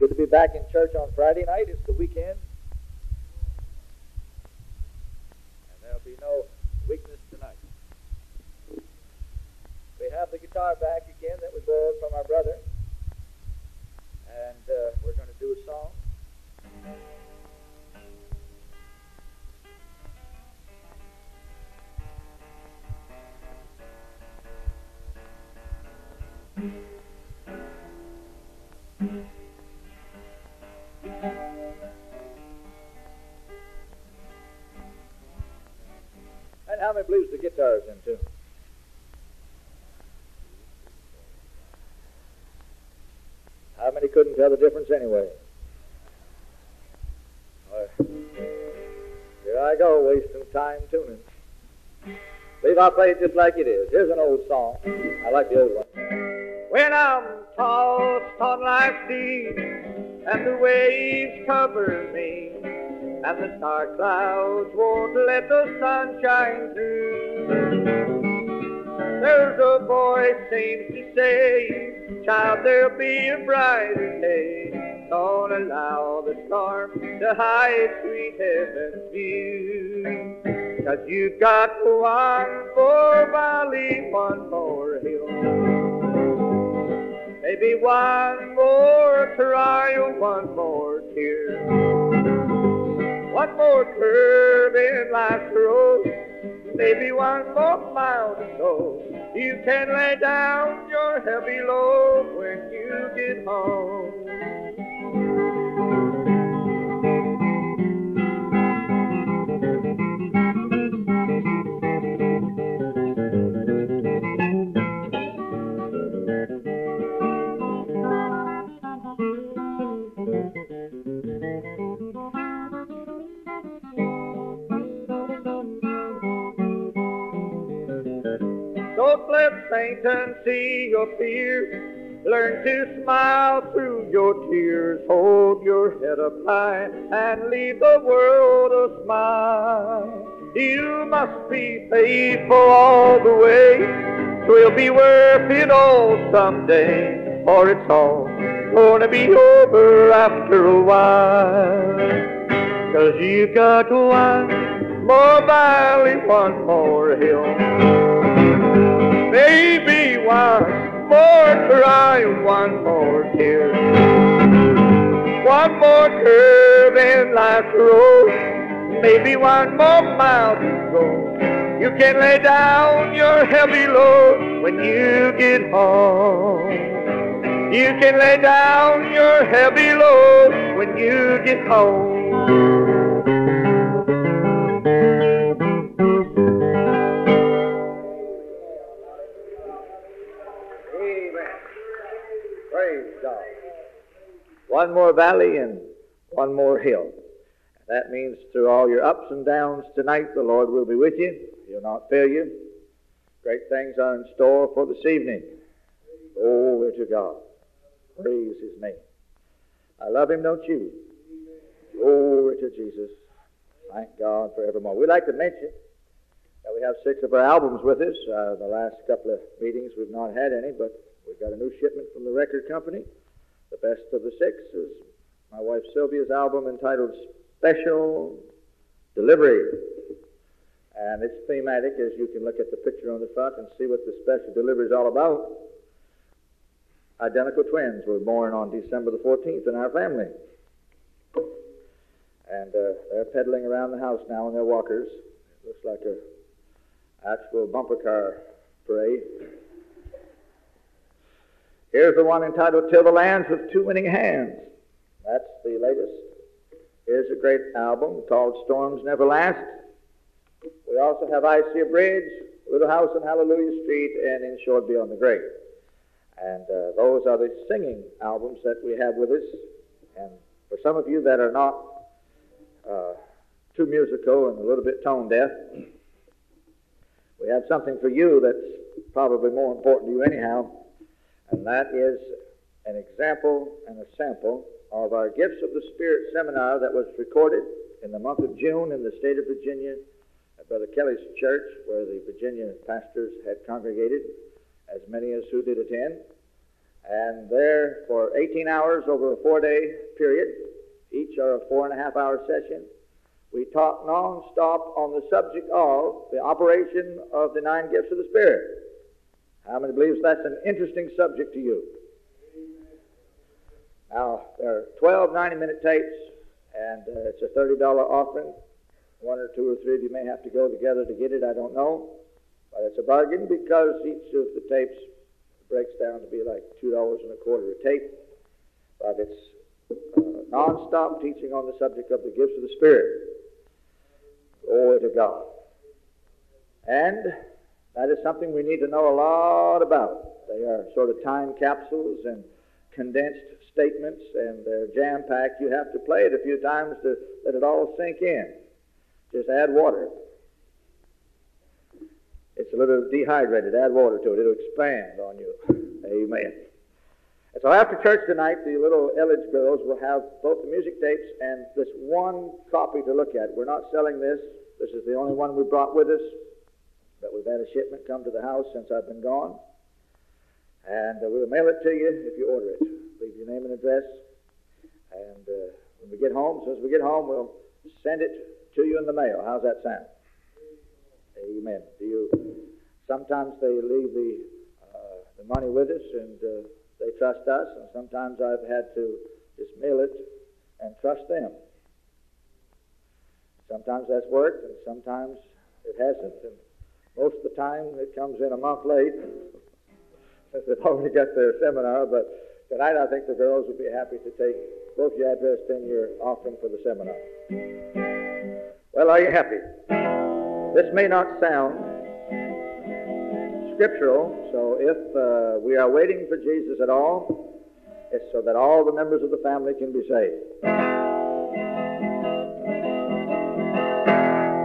Good to be back in church on Friday night. It's the weekend. And there'll be no weakness tonight. We have the guitar back again that we borrowed from our brother. And uh, we're going to do a song. How many believes the guitar's in tune? How many couldn't tell the difference anyway? Uh, here I go, wasting time tuning. Leave I'll play it just like it is. Here's an old song. I like the old one. When I'm tossed on life's sea and the waves cover me and the dark clouds won't let the sun shine through. There's a voice seems to say, child, there'll be a brighter day. Don't allow the storm to hide sweet heaven's view. Cause you've got one more valley, one more hill. Maybe one more trial, one more tear. One more curve in life's road. Maybe one more mile to go. You can lay down your heavy load when you get home. Let Satan see your fear. Learn to smile through your tears. Hold your head up high and leave the world a smile. You must be faithful all the way. Twill be worth it all someday, or it's all gonna be over after a while. Cause you got one more valley, one more hill. Maybe one more try, one more tear. One more curve in life's road. Maybe one more mile to go. You can lay down your heavy load when you get home. You can lay down your heavy load when you get home. One more valley and one more hill. That means through all your ups and downs tonight, the Lord will be with you. He'll not fail you. Great things are in store for this evening. Glory to God. Praise His name. I love Him, don't you? Glory to Jesus. Thank God forevermore. We'd like to mention that we have six of our albums with us. Uh, the last couple of meetings we've not had any, but we've got a new shipment from the record company. The best of the six is my wife Sylvia's album entitled Special Delivery. And it's thematic, as you can look at the picture on the front and see what the special delivery is all about. Identical twins were born on December the 14th in our family. And uh, they're pedaling around the house now in their walkers. It looks like a actual bumper car parade. Here's the one entitled Till the Lands with Two Winning Hands. That's the latest. Here's a great album called Storms Never Last. We also have I See a Bridge, Little House on Hallelujah Street, and Insured Beyond the Grave. And uh, those are the singing albums that we have with us. And for some of you that are not uh, too musical and a little bit tone deaf, we have something for you that's probably more important to you anyhow, and that is an example and a sample of our Gifts of the Spirit seminar that was recorded in the month of June in the state of Virginia at Brother Kelly's church, where the Virginia pastors had congregated, as many as who did attend. And there, for 18 hours over a four day period, each are a four and a half hour session, we talk non-stop on the subject of the operation of the nine gifts of the Spirit. How many believes that's an interesting subject to you? Now, there are 12 90 minute tapes, and uh, it's a $30 offering. One or two or three of you may have to go together to get it, I don't know. But it's a bargain because each of the tapes breaks down to be like $2 and a quarter a tape. But it's uh, non-stop teaching on the subject of the gifts of the Spirit. Glory to God. And that is something we need to know a lot about. They are sort of time capsules and condensed statements, and they're jam packed. You have to play it a few times to let it all sink in. Just add water. It's a little dehydrated. Add water to it. It'll expand on you. Amen. And so after church tonight, the little Elledge girls will have both the music tapes and this one copy to look at. We're not selling this. This is the only one we brought with us. But we've had a shipment come to the house since I've been gone. And uh, we'll mail it to you if you order it. Leave your name and address. And uh, when we get home, so as we get home, we'll send it to you in the mail. How's that sound? Amen. Do you? Sometimes they leave the uh, the money with us, and uh, they trust us, and sometimes I've had to just mail it and trust them. Sometimes that's worked, and sometimes it hasn't. And most of the time, it comes in a month late. since they've already got their seminar, but tonight I think the girls would be happy to take both your address and your offering for the seminar. Well, are you happy? This may not sound scriptural, so if uh, we are waiting for Jesus at all, it's so that all the members of the family can be saved.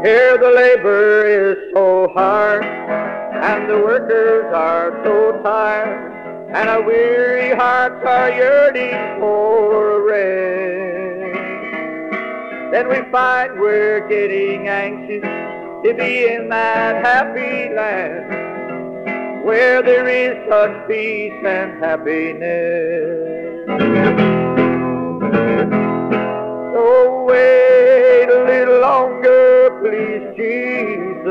Here the labor is so hard, and the workers are so tired, and our weary hearts are yearning for a rest. Then we find we're getting anxious to be in that happy land where there is such peace and happiness. So wait a little longer, please, Jesus.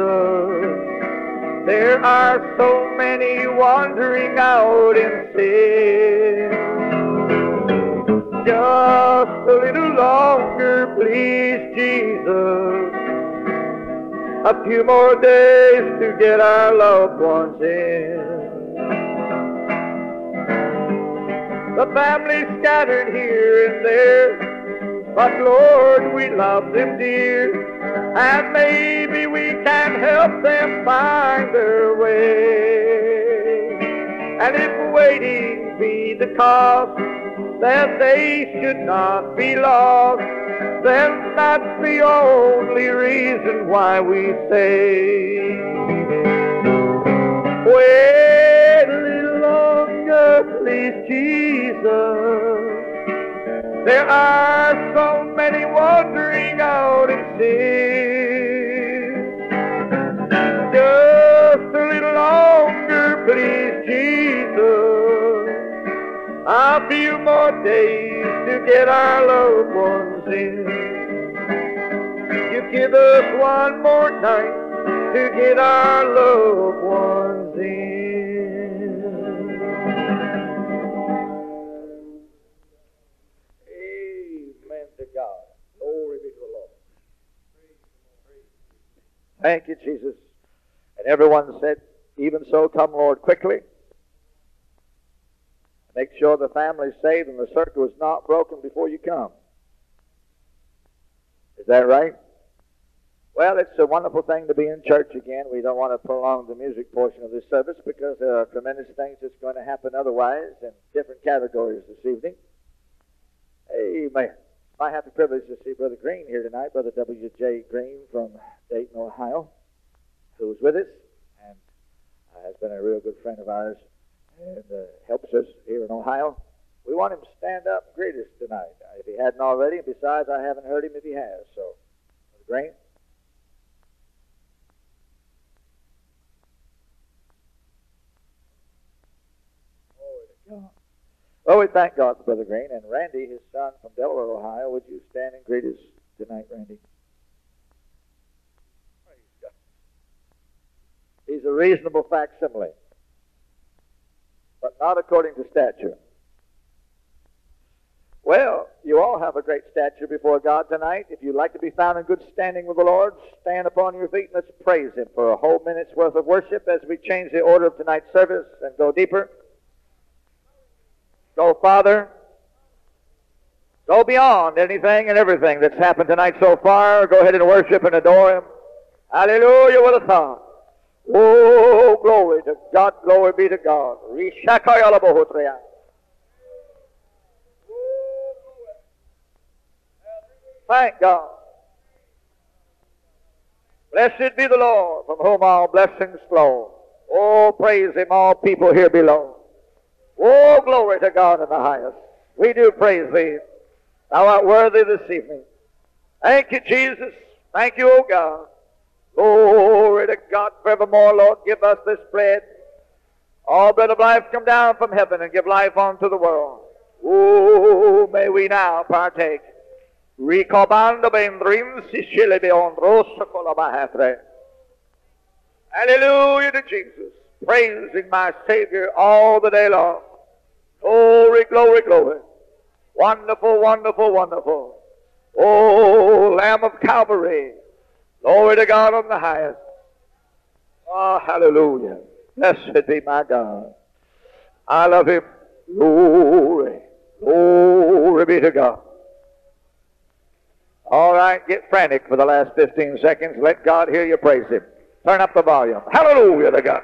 There are so many wandering out in sin. Just a little longer, please, Jesus. A few more days to get our loved ones in. The family scattered here and there, but Lord, we love them dear, and maybe we can help them find their way. And if waiting be the cost that they should not be lost, then that's the only reason why we say, wait a little longer, please, Jesus. There are so many wandering sin. Just a little longer, please, Jesus. A few more days to get our loved ones in. You give us one more night to get our loved ones Thank you, Jesus. And everyone said, Even so, come, Lord, quickly. Make sure the family's saved and the circle is not broken before you come. Is that right? Well, it's a wonderful thing to be in church again. We don't want to prolong the music portion of this service because there are tremendous things that's going to happen otherwise in different categories this evening. Amen. My happy privilege to see Brother Green here tonight, Brother W.J. Green from Dayton, Ohio, who's with us and has been a real good friend of ours and uh, helps us here in Ohio. We want him to stand up and greet us tonight, uh, if he hadn't already. Besides, I haven't heard him if he has. So, Brother Green. Glory to God. Well, we thank God for Brother Green and Randy, his son from Delaware, Ohio. Would you stand and greet us tonight, Randy? He's a reasonable facsimile, but not according to stature. Well, you all have a great stature before God tonight. If you'd like to be found in good standing with the Lord, stand upon your feet and let's praise Him for a whole minute's worth of worship as we change the order of tonight's service and go deeper. Go farther. Go beyond anything and everything that's happened tonight so far. Go ahead and worship and adore Him. Hallelujah with a song. Oh, glory to God, glory be to God. Thank God. Blessed be the Lord, from whom all blessings flow. Oh, praise Him, all people here below. Oh, glory to God in the highest. We do praise Thee. Thou art worthy this evening. Thank you, Jesus. Thank you, O God. Glory to God forevermore, Lord. Give us this bread. All bread of life come down from heaven and give life unto the world. Oh, may we now partake. Ricobando. Hallelujah to Jesus. Praising my Savior all the day long. Glory, glory, glory. Wonderful, wonderful, wonderful. Oh, Lamb of Calvary. Glory to God on the highest. Oh, hallelujah. Blessed be my God. I love him. Glory. Glory be to God. All right, get frantic for the last 15 seconds. Let God hear you praise him. Turn up the volume. Hallelujah to God.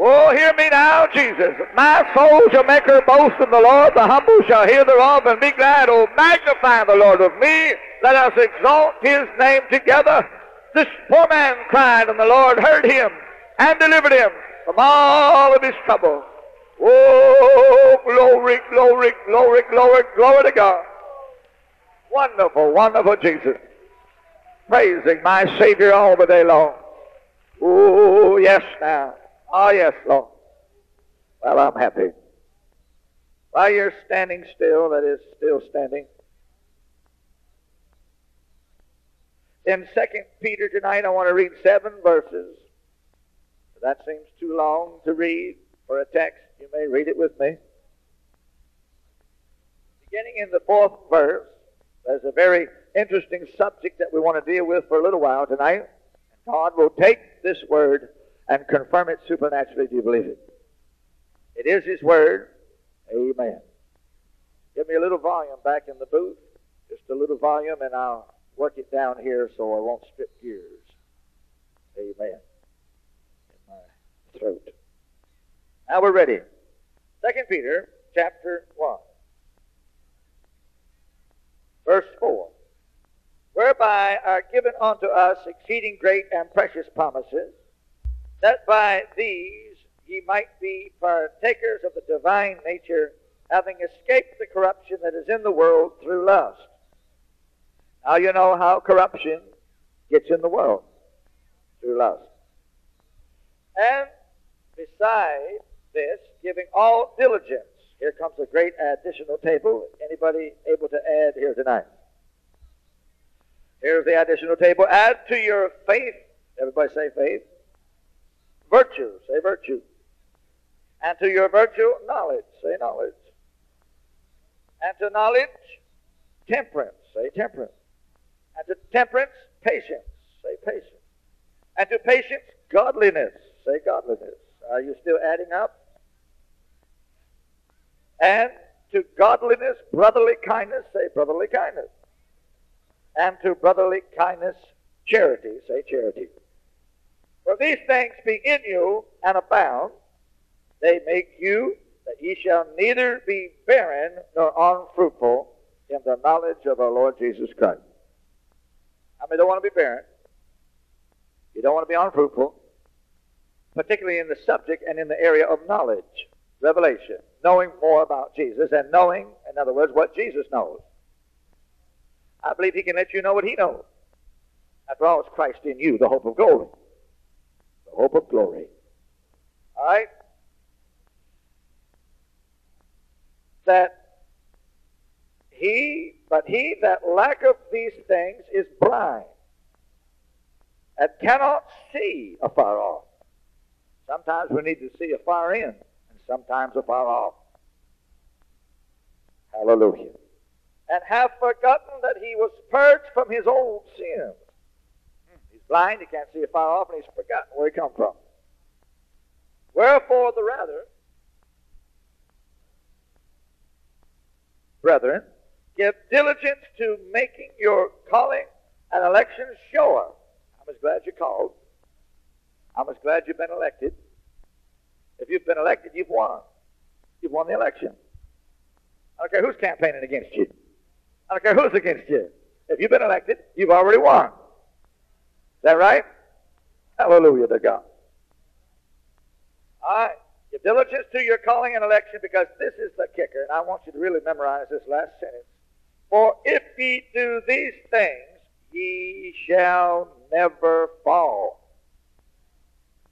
Oh, hear me now, Jesus. My soul shall make her boast in the Lord. The humble shall hear thereof and be glad. Oh, magnify the Lord with me. Let us exalt his name together. This poor man cried, and the Lord heard him and delivered him from all of his trouble. Oh, glory, glory, glory, glory, glory to God. Wonderful, wonderful Jesus. Praising my Savior all the day long. Oh, yes, now. Oh, yes, Lord. Well, I'm happy. While you're standing still, that is, still standing, in Second Peter tonight, I want to read seven verses. That seems too long to read for a text. You may read it with me. Beginning in the fourth verse, there's a very interesting subject that we want to deal with for a little while tonight. God will take this word and confirm it supernaturally. Do you believe it? It is His Word. Amen. Give me a little volume back in the booth. Just a little volume, and I'll work it down here so I won't strip gears. Amen. In my throat. Now we're ready. Second Peter chapter 1. Verse 4. Whereby are given unto us exceeding great and precious promises that by these ye might be partakers of the divine nature, having escaped the corruption that is in the world through lust. Now you know how corruption gets in the world through lust. And besides this, giving all diligence. Here comes a great additional table. Anybody able to add here tonight? Here's the additional table. Add to your faith. Everybody say faith Virtue, say virtue. And to your virtue, knowledge, say knowledge. And to knowledge, temperance, say temperance. And to temperance, patience, say patience. And to patience, godliness, say godliness. Are you still adding up? And to godliness, brotherly kindness, say brotherly kindness. And to brotherly kindness, charity, say charity. For these things be in you and abound, they make you that ye shall neither be barren nor unfruitful in the knowledge of our Lord Jesus Christ. I mean, don't want to be barren. You don't want to be unfruitful, particularly in the subject and in the area of knowledge, revelation, knowing more about Jesus and knowing, in other words, what Jesus knows. I believe he can let you know what he knows. After all, it's Christ in you, the hope of glory the hope of glory. All right? that he, but he that lacketh these things is blind, and cannot see afar off. Sometimes we need to see afar in, and sometimes afar off. Hallelujah. And have forgotten that he was purged from his old sins. Blind, he can't see afar off, and he's forgotten where he come from. Wherefore the rather, brethren, give diligence to making your calling and election sure. I'm as glad you called. I'm as glad you've been elected. If you've been elected, you've won. You've won the election. I don't care who's campaigning against you. I don't care who's against you. If you've been elected, you've already won. Is that right? Hallelujah to God. All right. Give diligence to your calling and election because this is the kicker, and I want you to really memorize this last sentence. For if ye do these things, ye shall never fall.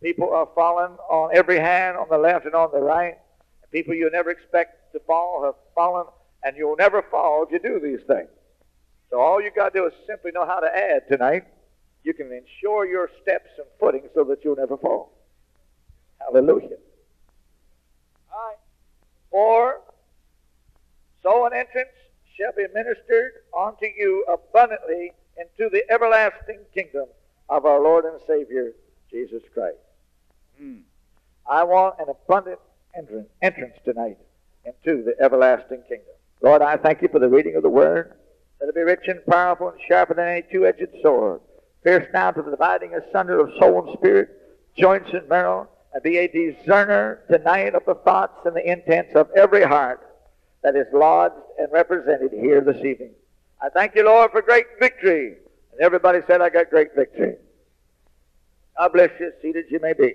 People are falling on every hand, on the left and on the right. People you never expect to fall have fallen, and you'll never fall if you do these things. So all you got to do is simply know how to add tonight. You can ensure your steps and footing so that you'll never fall. Hallelujah. All right. For so an entrance shall be ministered unto you abundantly into the everlasting kingdom of our Lord and Savior Jesus Christ. Mm. I want an abundant entrance, entrance tonight into the everlasting kingdom. Lord, I thank you for the reading of the word. Let it be rich and powerful and sharper than any two-edged sword, pierced down to the dividing asunder of soul and spirit, joints and marrow, and be a discerner tonight of the thoughts and the intents of every heart that is lodged and represented here this evening. I thank you, Lord, for great victory. And everybody said, I got great victory. God bless you, seated you may be.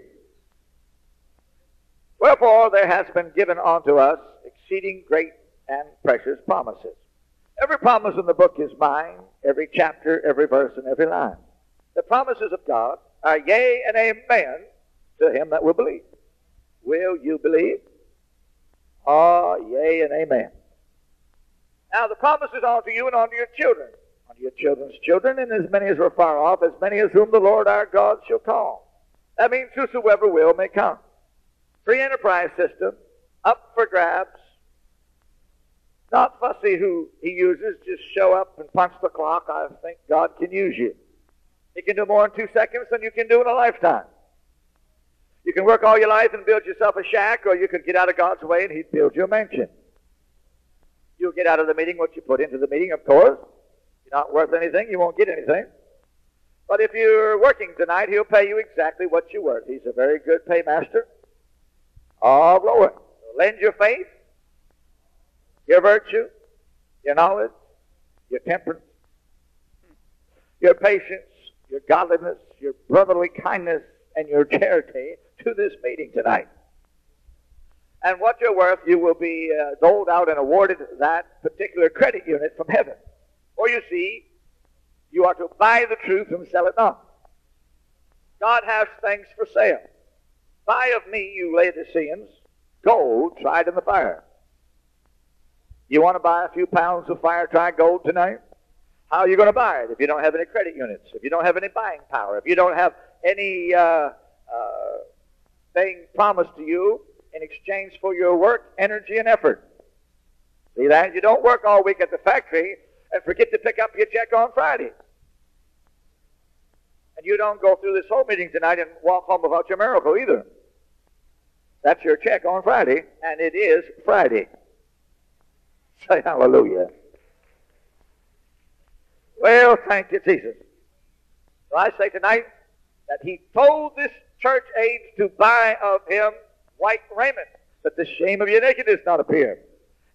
Wherefore there has been given unto us exceeding great and precious promises. Every promise in the book is mine, every chapter, every verse, and every line. The promises of God are yea and amen to him that will believe. Will you believe? Ah, yea and amen. Now the promises are to you and unto your children, unto your children's children, and as many as are far off, as many as whom the Lord our God shall call. That means whosoever will may come. Free enterprise system, up for grabs. Not fussy who he uses, just show up and punch the clock. I think God can use you. He can do more in two seconds than you can do in a lifetime. You can work all your life and build yourself a shack, or you could get out of God's way and He'd build you a mansion. You'll get out of the meeting what you put into the meeting, of course. You're not worth anything, you won't get anything. But if you're working tonight, He'll pay you exactly what you're worth. He's a very good paymaster. Oh, glory. Lend your faith, your virtue, your knowledge, your temperance, your patience, your godliness, your brotherly kindness, and your charity to this meeting tonight. And what you're worth, you will be uh, doled out and awarded that particular credit unit from heaven. Or you see, you are to buy the truth and sell it not. God has things for sale. Buy of me, you Laodiceans, gold tried in the fire. You want to buy a few pounds of fire tried gold tonight? How are you going to buy it if you don't have any credit units, if you don't have any buying power, if you don't have any uh, uh, thing promised to you in exchange for your work, energy, and effort. See that? You don't work all week at the factory and forget to pick up your check on Friday. And you don't go through this whole meeting tonight and walk home without your miracle either. That's your check on Friday, and it is Friday. Say hallelujah. Well, thank you, Jesus. So I say tonight, that he told this church age to buy of him white raiment, that the shame of your nakedness not appear.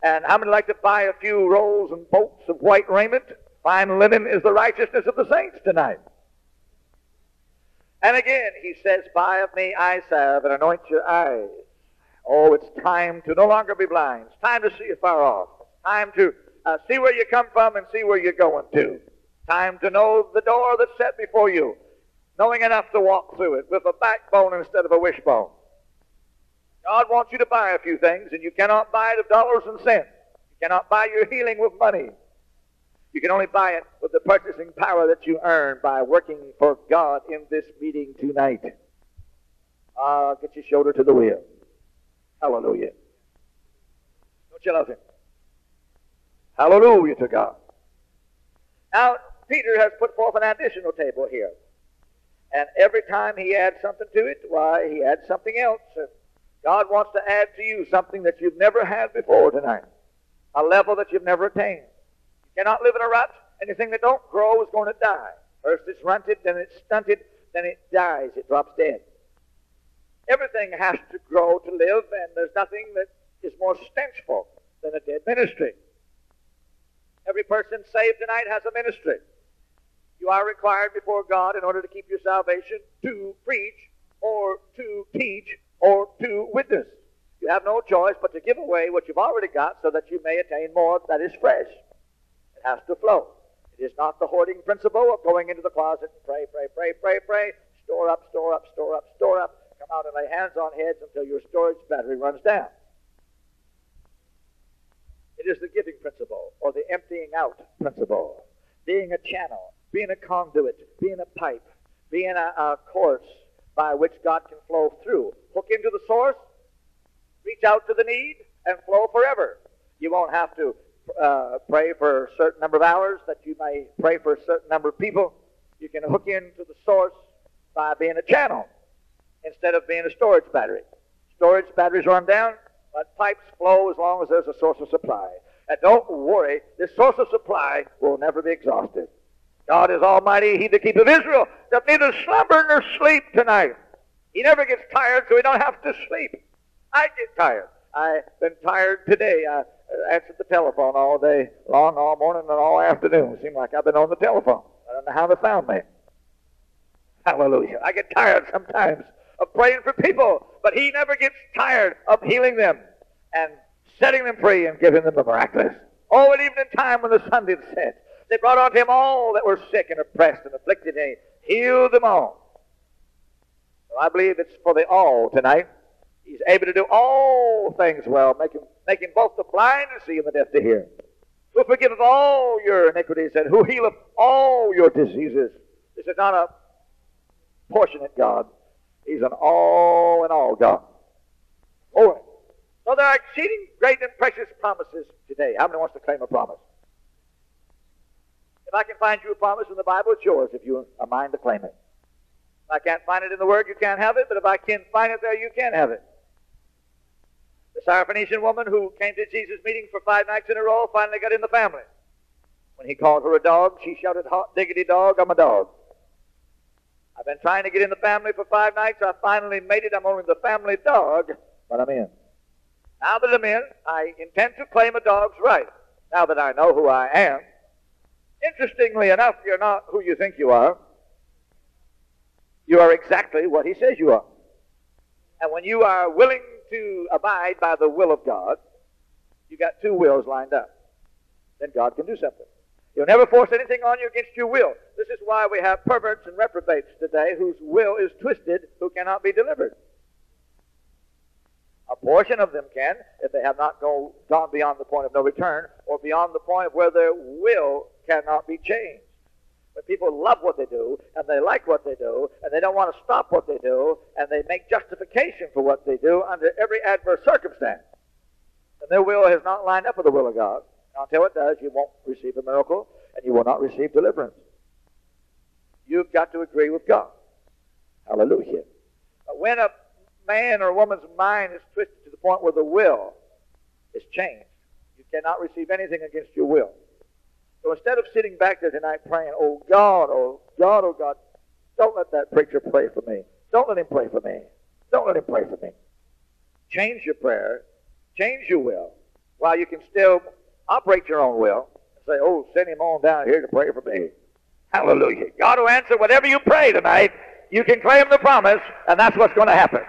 And how many like to buy a few rolls and bolts of white raiment? Fine linen is the righteousness of the saints tonight. And again, he says, Buy of me eye salve and anoint your eyes. Oh, it's time to no longer be blind. It's time to see afar off. Time to uh, see where you come from and see where you're going to. Time to know the door that's set before you knowing enough to walk through it with a backbone instead of a wishbone. God wants you to buy a few things, and you cannot buy it of dollars and cents. You cannot buy your healing with money. You can only buy it with the purchasing power that you earn by working for God in this meeting tonight. Ah, get your shoulder to the wheel. Hallelujah. Don't you love him? Hallelujah to God. Now, Peter has put forth an additional table here. And every time he adds something to it, why, he adds something else. God wants to add to you something that you've never had before tonight, a level that you've never attained. You cannot live in a rut. Anything that don't grow is going to die. First it's runted, then it's stunted, then it dies. It drops dead. Everything has to grow to live, and there's nothing that is more stenchful than a dead ministry. Every person saved tonight has a ministry. You are required before God in order to keep your salvation to preach or to teach or to witness. You have no choice but to give away what you've already got so that you may attain more that is fresh. It has to flow. It is not the hoarding principle of going into the closet and pray, pray, pray, pray, pray, store up, store up, store up, store up, come out and lay hands on heads until your storage battery runs down. It is the giving principle or the emptying out principle, being a channel, being a conduit, being a pipe, being a, a course by which God can flow through. Hook into the source, reach out to the need, and flow forever. You won't have to uh, pray for a certain number of hours, that you may pray for a certain number of people. You can hook into the source by being a channel instead of being a storage battery. Storage batteries run down, but pipes flow as long as there's a source of supply. And don't worry, this source of supply will never be exhausted. God is almighty, he the keeper of Israel, that neither slumber nor sleep tonight. He never gets tired, so he don't have to sleep. I get tired. I've been tired today. I answered the telephone all day long, all morning, and all afternoon. It seemed like I've been on the telephone. I don't know how they found me. Hallelujah. I get tired sometimes of praying for people, but he never gets tired of healing them and setting them free and giving them the miraculous. Oh, and even in time when the sun did set, they brought unto him all that were sick and oppressed and afflicted, and he healed them all. So I believe it's for the all tonight. He's able to do all things well, making, making both the blind to see and the deaf to hear. Who forgiveth all your iniquities and who healeth all your diseases. This is not a portionate God. He's an all in all God. Oh, so there are exceeding great and precious promises today. How many wants to claim a promise? I can find you a promise in the Bible, it's yours if you are mind to claim it. If I can't find it in the Word, you can't have it, but if I can find it there, you can have it. The Syrophoenician woman who came to Jesus' meeting for five nights in a row finally got in the family. When he called her a dog, she shouted, Hot diggity dog, I'm a dog. I've been trying to get in the family for five nights. I finally made it. I'm only the family dog, but I'm in. Now that I'm in, I intend to claim a dog's right. Now that I know who I am, Interestingly enough, you're not who you think you are. You are exactly what he says you are. And when you are willing to abide by the will of God, you've got two wills lined up. Then God can do something. He'll never force anything on you against your will. This is why we have perverts and reprobates today whose will is twisted, who cannot be delivered. A portion of them can, if they have not go, gone beyond the point of no return, or beyond the point where their will cannot be changed. When people love what they do, and they like what they do, and they don't want to stop what they do, and they make justification for what they do under every adverse circumstance, and their will has not lined up with the will of God. Until it does, you won't receive a miracle, and you will not receive deliverance. You've got to agree with God. Hallelujah. When a man or woman's mind is twisted to the point where the will is changed, you cannot receive anything against your will. So instead of sitting back there tonight praying, oh God, oh God, oh God, don't let that preacher pray for me. Don't let him pray for me. Don't let him pray for me. Change your prayer. Change your will while you can still operate your own will and say, oh, send him on down here to pray for me. Hallelujah. God will answer whatever you pray tonight. You can claim the promise, and that's what's going to happen.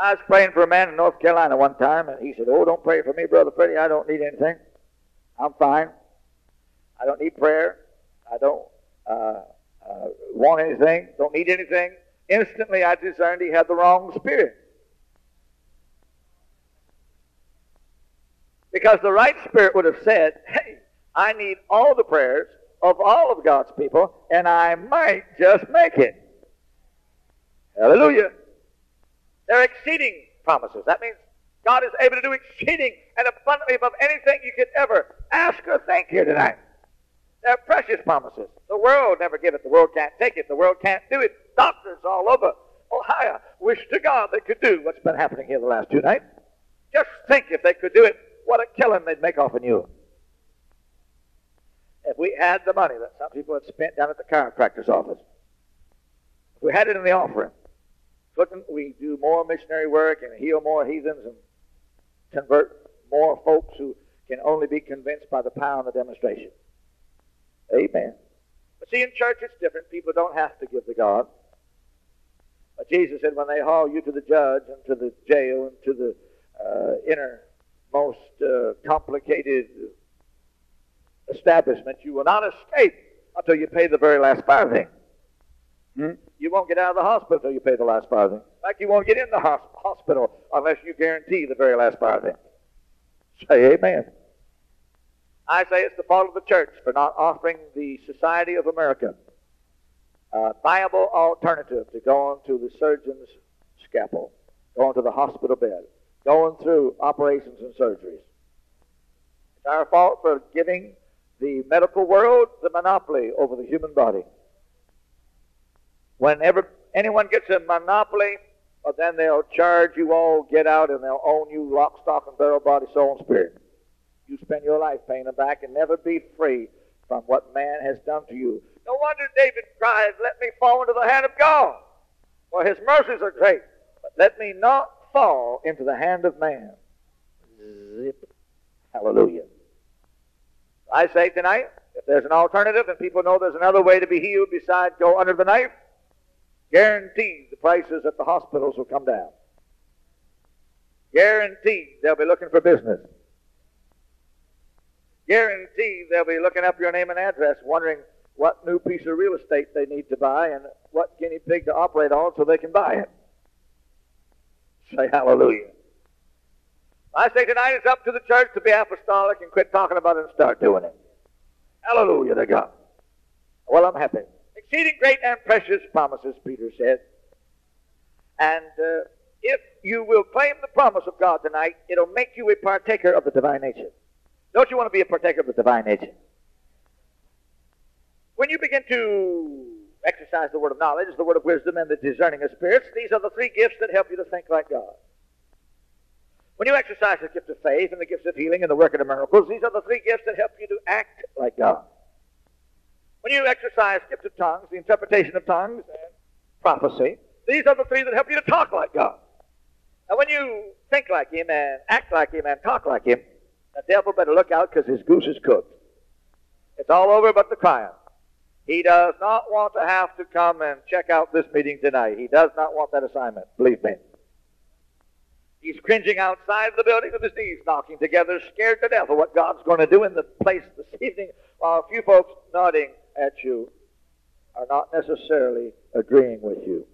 I was praying for a man in North Carolina one time, and he said, Oh, don't pray for me, Brother Freddy. I don't need anything. I'm fine. I don't need prayer. I don't uh, uh, want anything. Don't need anything. Instantly, I discerned he had the wrong spirit. Because the right spirit would have said, hey, I need all the prayers of all of God's people, and I might just make it. Hallelujah. They're exceeding promises. That means God is able to do exceeding and abundantly above anything you could ever ask or think here tonight. They're precious promises. The world never give it. The world can't take it. The world can't do it. Doctors all over Ohio wish to God they could do what's been happening here the last two nights. Just think if they could do it, what a killing they'd make off of you. If we had the money that some people had spent down at the chiropractor's office, if we had it in the offering, couldn't we do more missionary work and heal more heathens and convert more folks who can only be convinced by the power and the demonstration? Amen. But see, in church it's different. People don't have to give to God. But Jesus said, when they haul you to the judge and to the jail and to the uh, innermost uh, complicated establishment, you will not escape until you pay the very last farthing. Hmm? You won't get out of the hospital until you pay the last farthing. In fact, you won't get in the hospital unless you guarantee the very last farthing. Say amen. I say it's the fault of the church for not offering the Society of America a viable alternative to going to the surgeon's scalpel, going to the hospital bed, going through operations and surgeries. It's our fault for giving the medical world the monopoly over the human body. Whenever anyone gets a monopoly, well, then they'll charge you all, get out, and they'll own you lock, stock, and barrel, body, soul, and spirit. You spend your life paying them back and never be free from what man has done to you. No wonder David cried, Let me fall into the hand of God, for his mercies are great. But let me not fall into the hand of man. Zip. Hallelujah. I say tonight, if there's an alternative and people know there's another way to be healed besides go under the knife, guaranteed the prices at the hospitals will come down. Guaranteed they'll be looking for business. Guaranteed they'll be looking up your name and address, wondering what new piece of real estate they need to buy and what guinea pig to operate on so they can buy it. Say hallelujah. I say tonight it's up to the church to be apostolic and quit talking about it and start doing it. Hallelujah to God. Well, I'm happy. Exceeding great and precious promises, Peter said. And uh, if you will claim the promise of God tonight, it'll make you a partaker of the divine nature. Don't you want to be a partaker of the divine nature? When you begin to exercise the word of knowledge, the word of wisdom, and the discerning of spirits, these are the three gifts that help you to think like God. When you exercise the gift of faith and the gifts of healing and the working of miracles, these are the three gifts that help you to act like God. When you exercise the gift of tongues, the interpretation of tongues, and prophecy, these are the three that help you to talk like God. Now, when you think like Him and act like Him and talk like Him, the devil better look out because his goose is cooked. It's all over but the crying. He does not want to have to come and check out this meeting tonight. He does not want that assignment, believe me. He's cringing outside the building with his knees knocking together, scared to death of what God's going to do in the place this evening, while a few folks nodding at you are not necessarily agreeing with you.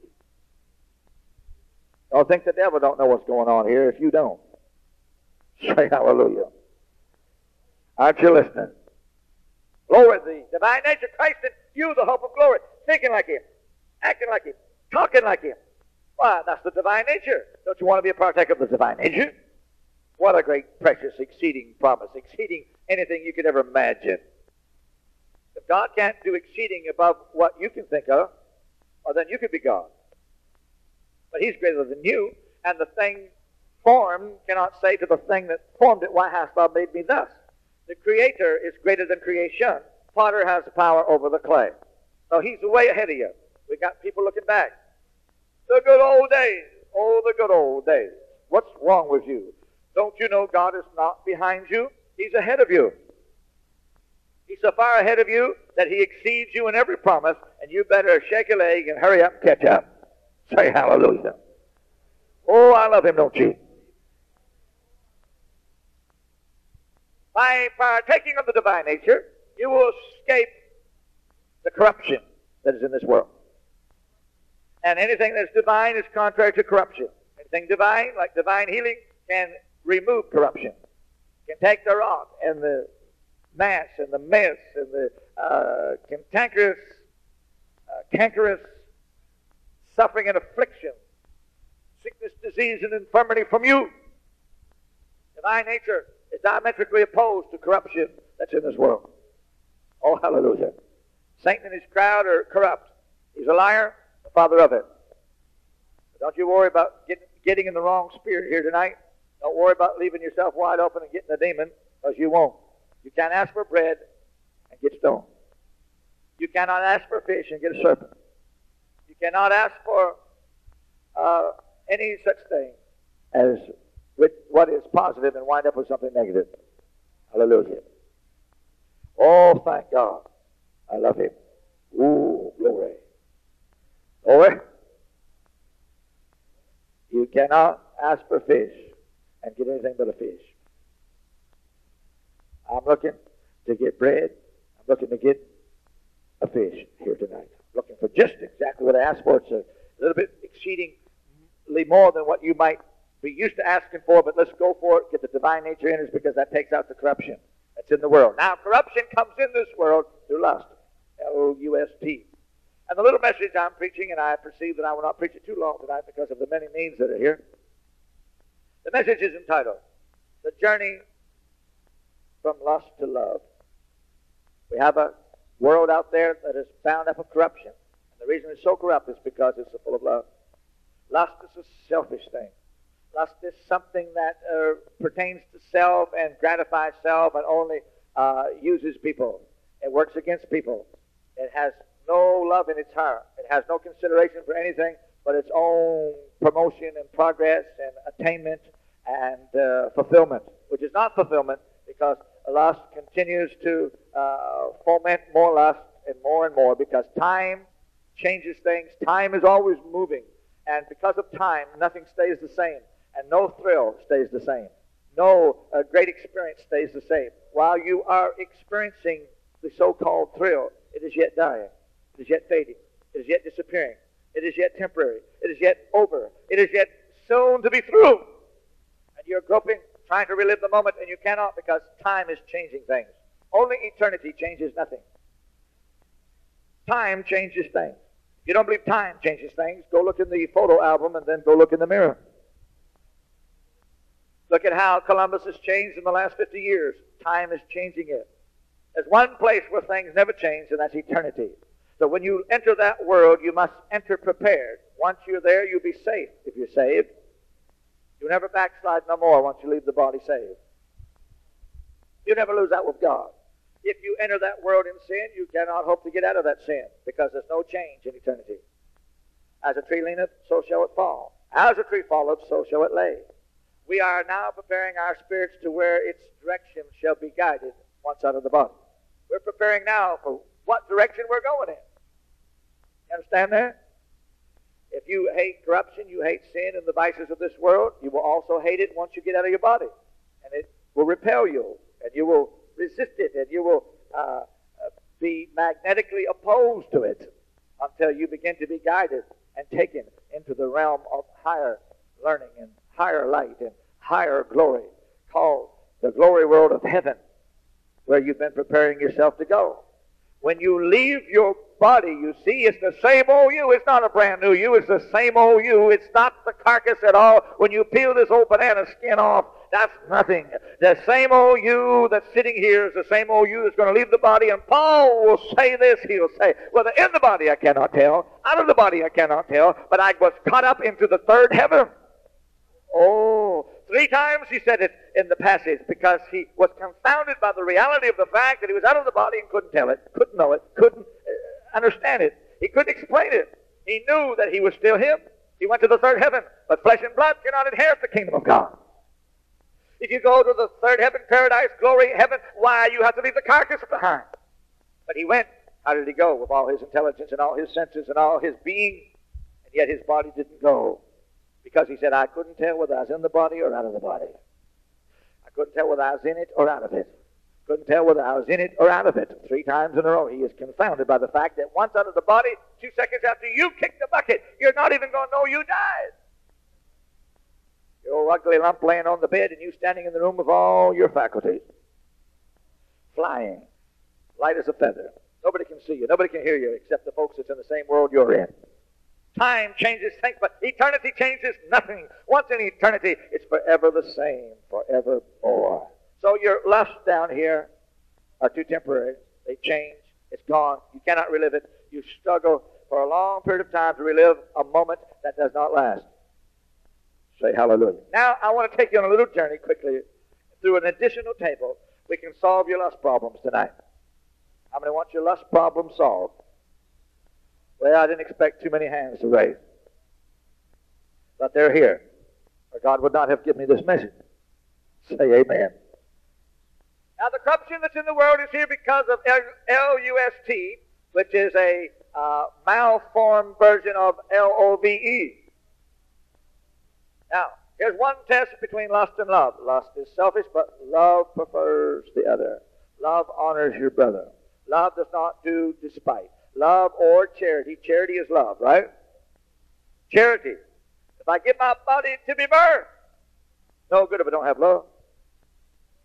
Don't think the devil don't know what's going on here if you don't. Say hallelujah. Aren't you listening? Glory, to the divine nature, Christ in you, the hope of glory, thinking like Him, acting like Him, talking like Him. Why, that's the divine nature. Don't you want to be a partaker of the divine nature? What a great, precious, exceeding promise, exceeding anything you could ever imagine. God can't do exceeding above what you can think of, well, then you could be God. But He's greater than you, and the thing formed cannot say to the thing that formed it, Why hast thou made me thus? The Creator is greater than creation. Potter has power over the clay. So He's way ahead of you. We got people looking back. The good old days. Oh, the good old days. What's wrong with you? Don't you know God is not behind you? He's ahead of you. He's so far ahead of you that he exceeds you in every promise, and you better shake a leg and hurry up and catch up. Say hallelujah. Oh, I love him, don't you? By partaking of the divine nature, you will escape the corruption that is in this world. And anything that's divine is contrary to corruption. Anything divine, like divine healing, can remove corruption. can take the rot and the mass and the mess and the uh, cantankerous, uh, cankerous suffering and affliction, sickness, disease, and infirmity from you. Divine nature is diametrically opposed to corruption that's in this world. Oh, hallelujah. Satan and his crowd are corrupt. He's a liar, the father of it. Don't you worry about get, getting in the wrong spirit here tonight. Don't worry about leaving yourself wide open and getting a demon, because you won't. You can't ask for bread and get stoned. You cannot ask for fish and get a serpent. You cannot ask for uh, any such thing as with what is positive and wind up with something negative. Hallelujah. Oh, thank God. I love him. Ooh, glory. Glory. You cannot ask for fish and get anything but a fish. I'm looking to get bread. I'm looking to get a fish here tonight. I'm looking for just exactly what I asked for. It's a little bit exceedingly more than what you might be used to asking for, but let's go for it. Get the divine nature in us because that takes out the corruption that's in the world. Now, corruption comes in this world through lust. L-U-S-T. And the little message I'm preaching, and I perceive that I will not preach it too long tonight because of the many means that are here. The message is entitled, The Journey from Lust to Love. We have a world out there that is bound up with corruption. And the reason it's so corrupt is because it's so full of love. Lust is a selfish thing. Lust is something that uh, pertains to self and gratifies self and only uh, uses people. It works against people. It has no love in its heart. It has no consideration for anything but its own promotion and progress and attainment and uh, fulfillment, which is not fulfillment because lust continues to uh, foment more lust and more and more because time changes things. Time is always moving. And because of time, nothing stays the same. And no thrill stays the same. No uh, great experience stays the same. While you are experiencing the so-called thrill, it is yet dying. It is yet fading. It is yet disappearing. It is yet temporary. It is yet over. It is yet soon to be through. And you're groping, trying to relive the moment, and you cannot because time is changing things. Only eternity changes nothing. Time changes things. If you don't believe time changes things, go look in the photo album and then go look in the mirror. Look at how Columbus has changed in the last 50 years. Time is changing it. There's one place where things never change, and that's eternity. So when you enter that world, you must enter prepared. Once you're there, you'll be safe if you're saved. You'll never backslide no more once you leave the body saved. You never lose out with God. If you enter that world in sin, you cannot hope to get out of that sin because there's no change in eternity. As a tree leaneth, so shall it fall. As a tree falleth, so shall it lay. We are now preparing our spirits to where its direction shall be guided once out of the body. We're preparing now for what direction we're going in. You understand that? You hate corruption, you hate sin and the vices of this world, you will also hate it once you get out of your body. And it will repel you, and you will resist it, and you will uh, uh, be magnetically opposed to it until you begin to be guided and taken into the realm of higher learning and higher light and higher glory called the glory world of heaven where you've been preparing yourself to go. When you leave your body, you see, it's the same old you. It's not a brand new you. It's the same old you. It's not the carcass at all. When you peel this old banana skin off, that's nothing. The same old you that's sitting here is the same old you that's going to leave the body. And Paul will say this. He'll say, whether in the body I cannot tell, out of the body I cannot tell, but I was caught up into the third heaven. Oh, three times he said it in the passage because he was confounded by the reality of the fact that he was out of the body and couldn't tell it, couldn't know it, couldn't uh, understand it. He couldn't explain it. He knew that he was still him. He went to the third heaven, but flesh and blood cannot inherit the kingdom of God. If you go to the third heaven, paradise, glory, heaven, why, you have to leave the carcass behind. But he went. How did he go? With all his intelligence and all his senses and all his being, and yet his body didn't go. Because he said, I couldn't tell whether I was in the body or out of the body. I couldn't tell whether I was in it or out of it. Couldn't tell whether I was in it or out of it. Three times in a row, he is confounded by the fact that once out of the body, two seconds after you kicked the bucket, you're not even going to know you died. Your ugly lump laying on the bed and you standing in the room with all your faculties. Flying, light as a feather. Nobody can see you. Nobody can hear you except the folks that's in the same world you're in. Time changes things, but eternity changes nothing. Once in eternity, it's forever the same, forevermore. So your lusts down here are too temporary. They change. It's gone. You cannot relive it. You struggle for a long period of time to relive a moment that does not last. Say hallelujah. Now, I want to take you on a little journey quickly through an additional table. We can solve your lust problems tonight. How many want your lust problem solved? Well, I didn't expect too many hands to raise. But they're here. Or God would not have given me this message. Say amen. Now, the corruption that's in the world is here because of L-U-S-T, which is a uh, malformed version of L-O-V-E. Now, here's one test between lust and love. Lust is selfish, but love prefers the other. Love honors your brother. Love does not do despite. Love or charity. Charity is love, right? Charity. If I give my body to be burned, no good if I don't have love.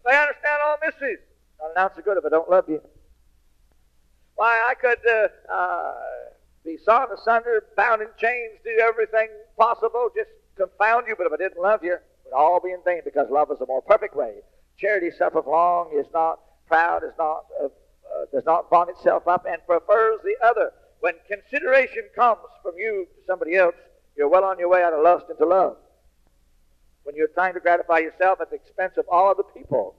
If I understand all mysteries, not an ounce of good if I don't love you. Why, I could uh, uh, be sawn asunder, bound in chains, do everything possible, just confound you, but if I didn't love you, it would all be in vain because love is a more perfect way. Charity suffereth long, is not proud, is not uh, uh, does not bond itself up, and prefers the other. When consideration comes from you to somebody else, you're well on your way out of lust into love. When you're trying to gratify yourself at the expense of all other people,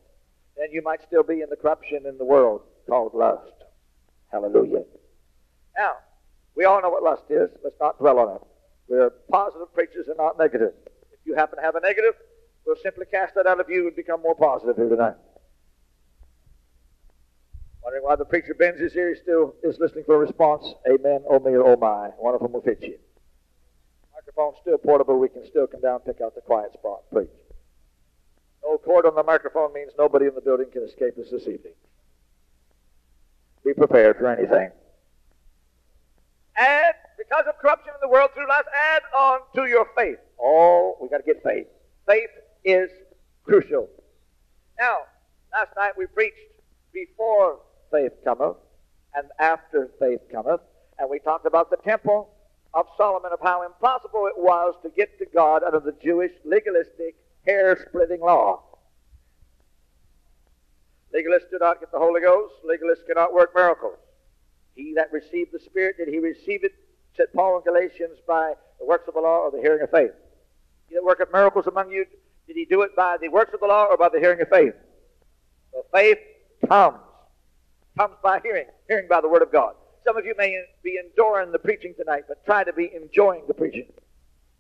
then you might still be in the corruption in the world called lust. Hallelujah. Now, we all know what lust is. Let's not dwell on it. We're positive preachers and not negative. If you happen to have a negative, we'll simply cast that out of you and become more positive here tonight. Wondering why the preacher bends his ear, still is listening for a response. Amen, oh me, oh my. One of them will fit you. Microphone's still portable. We can still come down, pick out the quiet spot, preach. No cord on the microphone means nobody in the building can escape us this evening. Be prepared for anything. And because of corruption in the world through lust, add on to your faith. Oh, we got to get faith. Faith is crucial. Now, last night we preached before faith cometh and after faith cometh. And we talked about the temple of Solomon, of how impossible it was to get to God under the Jewish legalistic, hair splitting law. Legalists do not get the Holy Ghost. Legalists cannot work miracles. He that received the Spirit, did he receive it, said Paul in Galatians, by the works of the law or the hearing of faith? He that worketh miracles among you, did he do it by the works of the law or by the hearing of faith? The faith comes. Comes by hearing, hearing by the Word of God. Some of you may be enduring the preaching tonight, but try to be enjoying the preaching.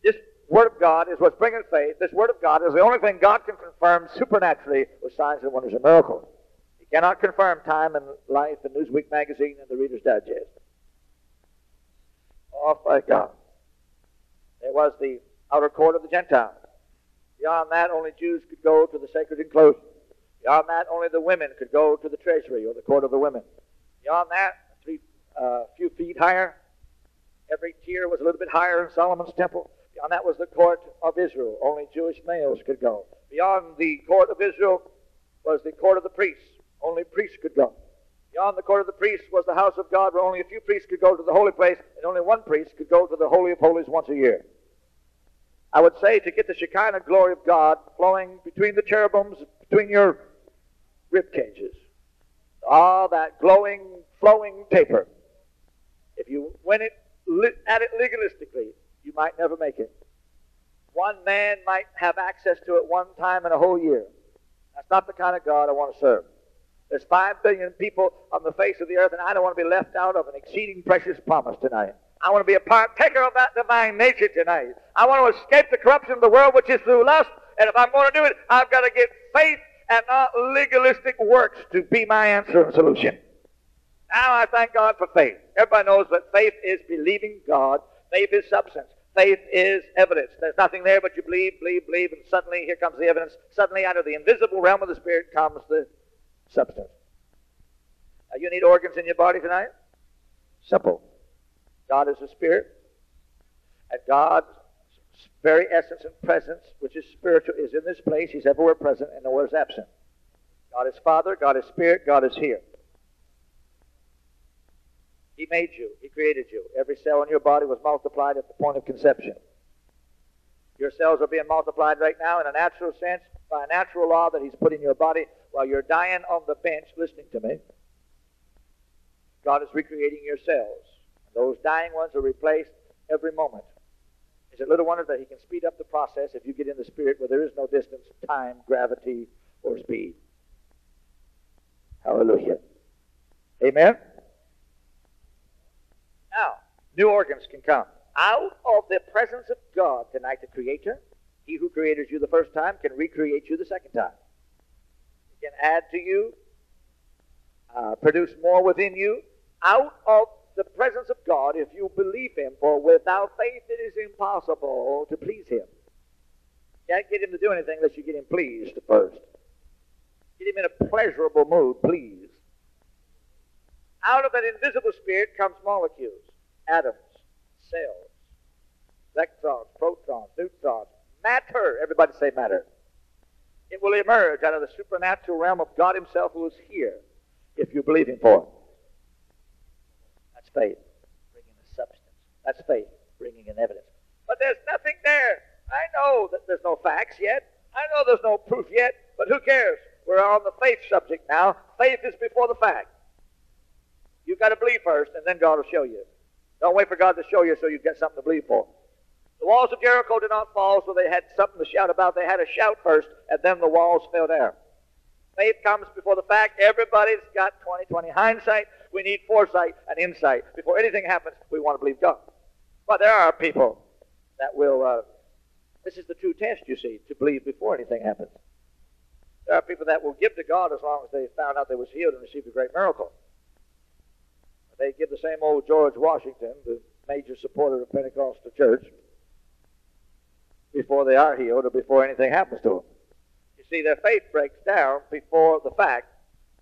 This Word of God is what's bringing faith. This Word of God is the only thing God can confirm supernaturally with signs and wonders and miracles. He cannot confirm time and life and Newsweek magazine and the Reader's Digest. Oh, thank God. There was the outer court of the Gentiles. Beyond that, only Jews could go to the sacred enclosure. Beyond that, only the women could go to the treasury or the court of the women. Beyond that, three uh, few feet higher, every tier was a little bit higher in Solomon's temple. Beyond that was the court of Israel. Only Jewish males could go. Beyond the court of Israel was the court of the priests. Only priests could go. Beyond the court of the priests was the house of God, where only a few priests could go to the holy place, and only one priest could go to the Holy of Holies once a year. I would say to get the Shekinah glory of God flowing between the cherubims, between your rib cages. Ah, that glowing, flowing taper. If you went it, at it legalistically, you might never make it. One man might have access to it one time in a whole year. That's not the kind of God I want to serve. There's five billion people on the face of the earth, and I don't want to be left out of an exceeding precious promise tonight. I want to be a partaker of that divine nature tonight. I want to escape the corruption of the world, which is through lust. And if I'm going to do it, I've got to get faith and not legalistic works to be my answer and solution. Now I thank God for faith. Everybody knows that faith is believing God. Faith is substance. Faith is evidence. There's nothing there but you believe, believe, believe, and suddenly here comes the evidence. Suddenly out of the invisible realm of the Spirit comes the substance. Now you need organs in your body tonight? Simple. God is a spirit, and God's very essence and presence, which is spiritual, is in this place. He's everywhere present and nowhere is absent. God is Father, God is Spirit, God is here. He made you. He created you. Every cell in your body was multiplied at the point of conception. Your cells are being multiplied right now in a natural sense by a natural law that He's put in your body while you're dying on the bench listening to me. God is recreating your cells. Those dying ones are replaced every moment. Is it little wonder that He can speed up the process if you get in the Spirit where there is no distance, time, gravity, or speed? Hallelujah. Amen. Now, new organs can come. Out of the presence of God tonight, the Creator, He who created you the first time can recreate you the second time. He can add to you, uh, produce more within you, out of the presence of God if you believe Him, for without faith it is impossible to please Him. You can't get Him to do anything unless you get Him pleased first. Get Him in a pleasurable mood, please. Out of that invisible spirit comes molecules, atoms, cells, electrons, protons, neutrons, matter. Everybody say matter. It will emerge out of the supernatural realm of God Himself who is here if you believe Him for it. Faith, bringing a substance. That's faith, bringing an evidence. But there's nothing there. I know that there's no facts yet. I know there's no proof yet, but who cares? We're on the faith subject now. Faith is before the fact. You've got to believe first, and then God will show you. Don't wait for God to show you so you've got something to believe for. The walls of Jericho did not fall, so they had something to shout about. They had to shout first, and then the walls fell down. Faith comes before the fact. Everybody's got 20-20 hindsight. We need foresight and insight. Before anything happens, we want to believe God. But there are people that will, uh, this is the true test, you see, to believe before anything happens. There are people that will give to God as long as they found out they was healed and received a great miracle. They give the same old George Washington, the major supporter of Pentecostal church, before they are healed or before anything happens to them. See, their faith breaks down before the fact.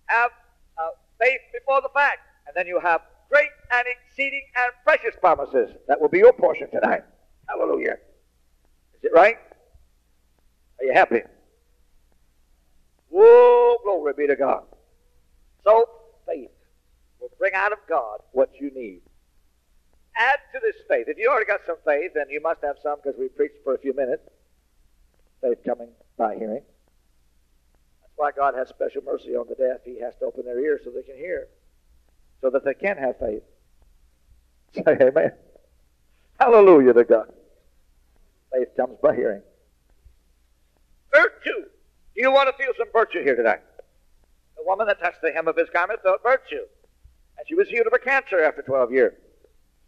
Have uh, faith before the fact, and then you have great and exceeding and precious promises that will be your portion tonight. Hallelujah. Is it right? Are you happy? Whoa, glory be to God. So, faith will bring out of God what you need. Add to this faith. If you already got some faith, then you must have some because we preached for a few minutes. Faith coming by hearing. Why God has special mercy on the deaf. He has to open their ears so they can hear, so that they can have faith. Say amen. Hallelujah to God. Faith comes by hearing. Virtue. Do you want to feel some virtue here tonight? The woman that touched the hem of his garment felt virtue. And she was healed of her cancer after 12 years.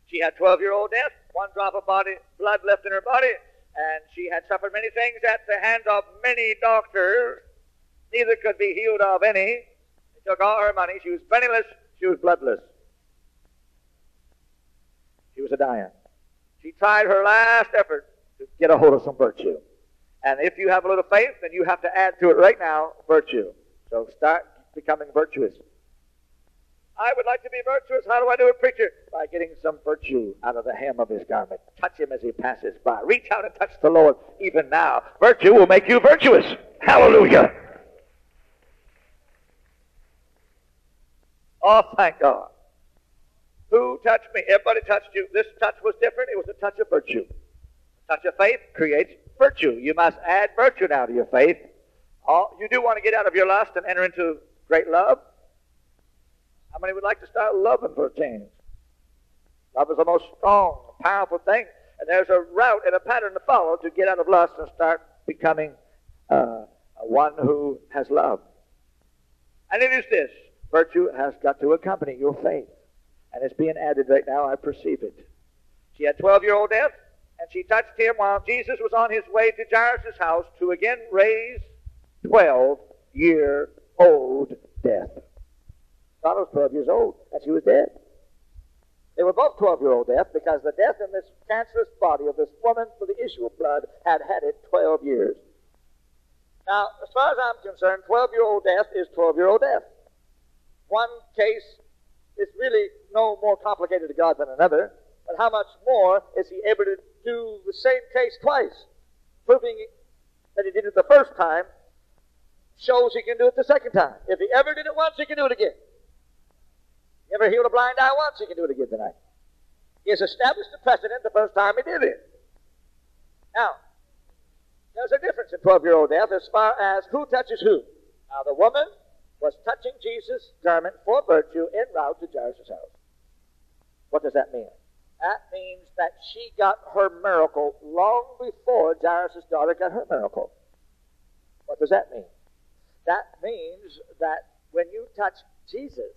She had 12 year old death, one drop of body, blood left in her body, and she had suffered many things at the hands of many doctors. Neither could be healed of any. They took all her money. She was penniless. She was bloodless. She was a dying. She tried her last effort to get a hold of some virtue. And if you have a little faith, then you have to add to it right now virtue. So start becoming virtuous. I would like to be virtuous. How do I do it, preacher? By getting some virtue out of the hem of his garment. Touch him as he passes by. Reach out and touch the Lord even now. Virtue will make you virtuous. Hallelujah. Oh, thank God. Who touched me? Everybody touched you. This touch was different. It was a touch of virtue. A touch of faith creates virtue. You must add virtue now to your faith. Oh, you do want to get out of your lust and enter into great love. How many would like to start loving for a change? Love is the most strong, powerful thing. And there's a route and a pattern to follow to get out of lust and start becoming uh, one who has love. And it is this virtue has got to accompany your faith. And it's being added right now. I perceive it. She had 12 year old death, and she touched him while Jesus was on his way to Jairus' house to again raise 12 year old death. God was 12 years old, and she was dead. They were both 12 year old death because the death in this cancerous body of this woman for the issue of blood had had it 12 years. Now, as far as I'm concerned, 12 year old death is 12 year old death. One case is really no more complicated to God than another, but how much more is He able to do the same case twice, proving that he did it the first time shows he can do it the second time. If he ever did it once, he can do it again. He ever healed a blind eye once, he can do it again tonight. He has established a precedent the first time he did it. Now, there's a difference in 12 year old death as far as who touches who. Now, the woman was touching Jesus' garment for virtue en route to Jairus' house. What does that mean? That means that she got her miracle long before Jairus' daughter got her miracle. What does that mean? That means that when you touch Jesus,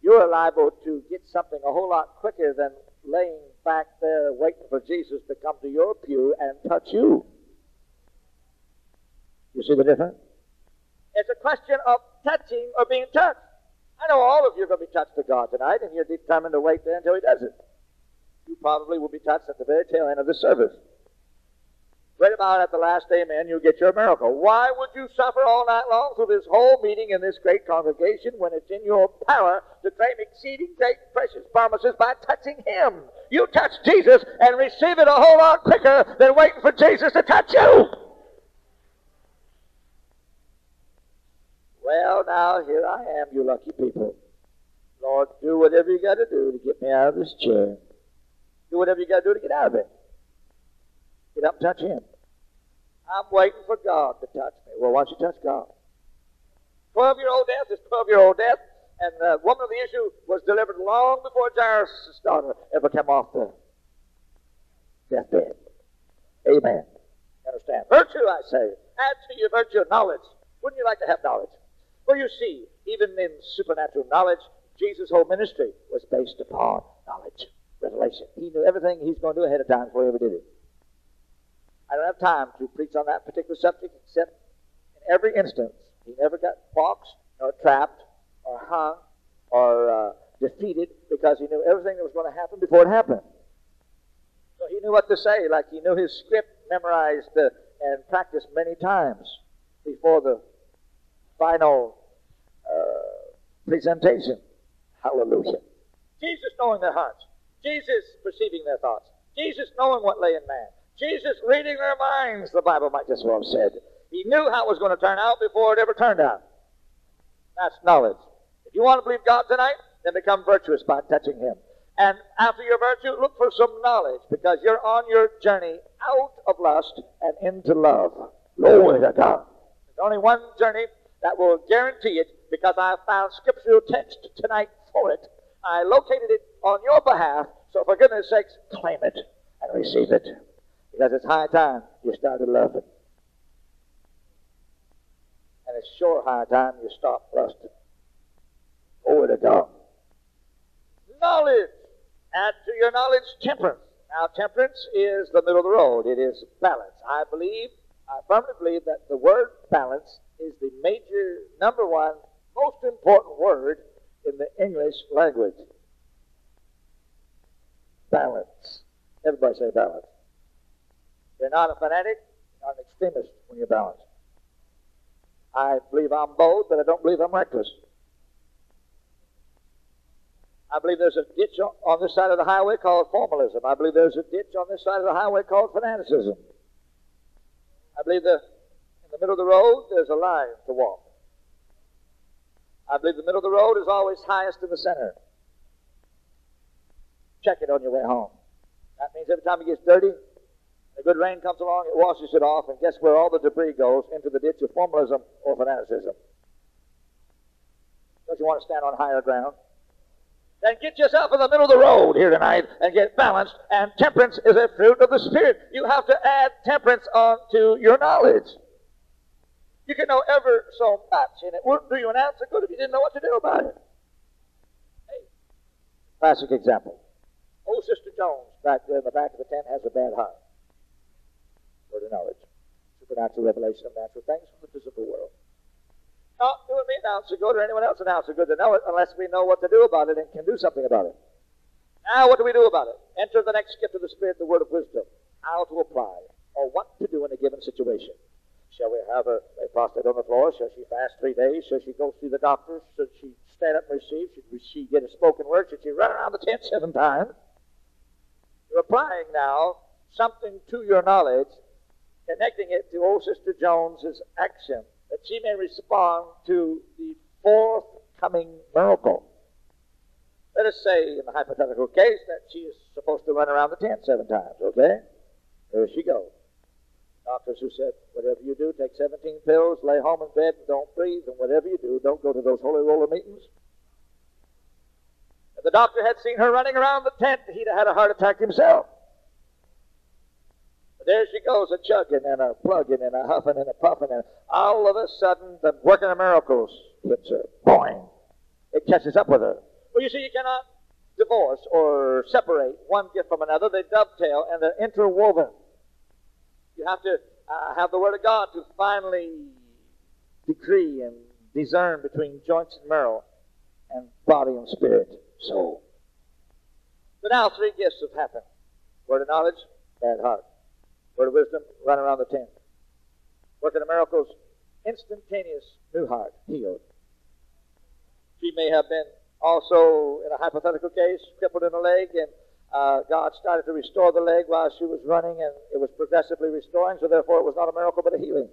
you're liable to get something a whole lot quicker than laying back there waiting for Jesus to come to your pew and touch you. You see the difference? It's a question of touching or being touched. I know all of you are going to be touched to God tonight, and you're determined to wait there until He does it. You probably will be touched at the very tail end of the service. Right about at the last amen, you'll get your miracle. Why would you suffer all night long through this whole meeting in this great congregation when it's in your power to claim exceeding great precious promises by touching Him? You touch Jesus and receive it a whole lot quicker than waiting for Jesus to touch you. Well, now here I am, you lucky people. Lord, do whatever you got to do to get me out of this chair. Do whatever you got to do to get out of it. Get up and touch Him. I'm waiting for God to touch me. Well, why don't you touch God? 12 year old death is 12 year old death, and the woman of the issue was delivered long before Jairus' daughter ever came off the deathbed. Amen. You understand? Virtue, I say. Add to your virtue knowledge. Wouldn't you like to have knowledge? Well, you see, even in supernatural knowledge, Jesus' whole ministry was based upon knowledge, revelation. He knew everything he's going to do ahead of time before he ever did it. I don't have time to preach on that particular subject, except in every instance, he never got boxed, or trapped, or hung, or uh, defeated because he knew everything that was going to happen before it happened. So he knew what to say, like he knew his script memorized uh, and practiced many times before the final uh, presentation. Hallelujah. Jesus knowing their hearts. Jesus perceiving their thoughts. Jesus knowing what lay in man. Jesus reading their minds, the Bible might just well have said. He knew how it was going to turn out before it ever turned out. That's knowledge. If you want to believe God tonight, then become virtuous by touching Him. And after your virtue, look for some knowledge because you're on your journey out of lust and into love. Glory to God. There's only one journey that will guarantee it because I found scriptural text tonight for it. I located it on your behalf, so for goodness sakes, claim it and receive it. Because it's high time you started loving. And it's sure high time you stop lusting. Over to God. Knowledge. Add to your knowledge temperance. Now, temperance is the middle of the road. It is balance. I believe, I firmly believe that the word balance is the major, number one, most important word in the English language. Balance. Everybody say balance. You're not a fanatic, you're not an extremist when you're balanced. I believe I'm bold, but I don't believe I'm reckless. I believe there's a ditch on this side of the highway called formalism. I believe there's a ditch on this side of the highway called fanaticism. I believe the in the middle of the road, there's a line to walk. I believe the middle of the road is always highest in the center. Check it on your way home. That means every time it gets dirty, a good rain comes along, it washes it off, and guess where all the debris goes? Into the ditch of formalism or fanaticism. Don't you want to stand on higher ground? Then get yourself in the middle of the road here tonight and get balanced. And temperance is a fruit of the Spirit. You have to add temperance onto your knowledge. You can know ever so much, and it wouldn't do you an ounce of good if you didn't know what to do about it. Hey, classic example. Old Sister Jones, back there in the back of the tent, has a bad heart. Word of knowledge. Supernatural revelation of natural things from the physical world. Not doing me ounce of good or anyone else of good to know it unless we know what to do about it and can do something about it. Now, what do we do about it? Enter the next gift of the Spirit, the word of wisdom. How to apply or what to do in a given situation. Shall we have a, lay prostrate on the floor? Shall she fast three days? Shall she go see the doctor? Should she stand up and receive? Should she get a spoken word? Should she run around the tent seven times? You're applying now something to your knowledge, connecting it to old Sister Jones's action, that she may respond to the forthcoming miracle. Let us say, in the hypothetical case, that she is supposed to run around the tent seven times, okay? There she goes. Doctors who said, whatever you do, take 17 pills, lay home in bed, and don't breathe, and whatever you do, don't go to those holy roller meetings. If the doctor had seen her running around the tent, he'd have had a heart attack himself. There she goes, a chugging and a plugging and a huffing and a puffing, and all of a sudden, the working of miracles hits her. Boing! It catches up with her. Well, you see, you cannot divorce or separate one gift from another. They dovetail and they're interwoven. You have to uh, have the Word of God to finally decree and discern between joints and marrow and body and spirit, soul. So now three gifts have happened. Word of knowledge, bad heart. Word of wisdom, run around the tent. Working of miracles, instantaneous new heart, healed. She may have been also, in a hypothetical case, crippled in a leg and uh, God started to restore the leg while she was running, and it was progressively restoring, so therefore it was not a miracle but a healing.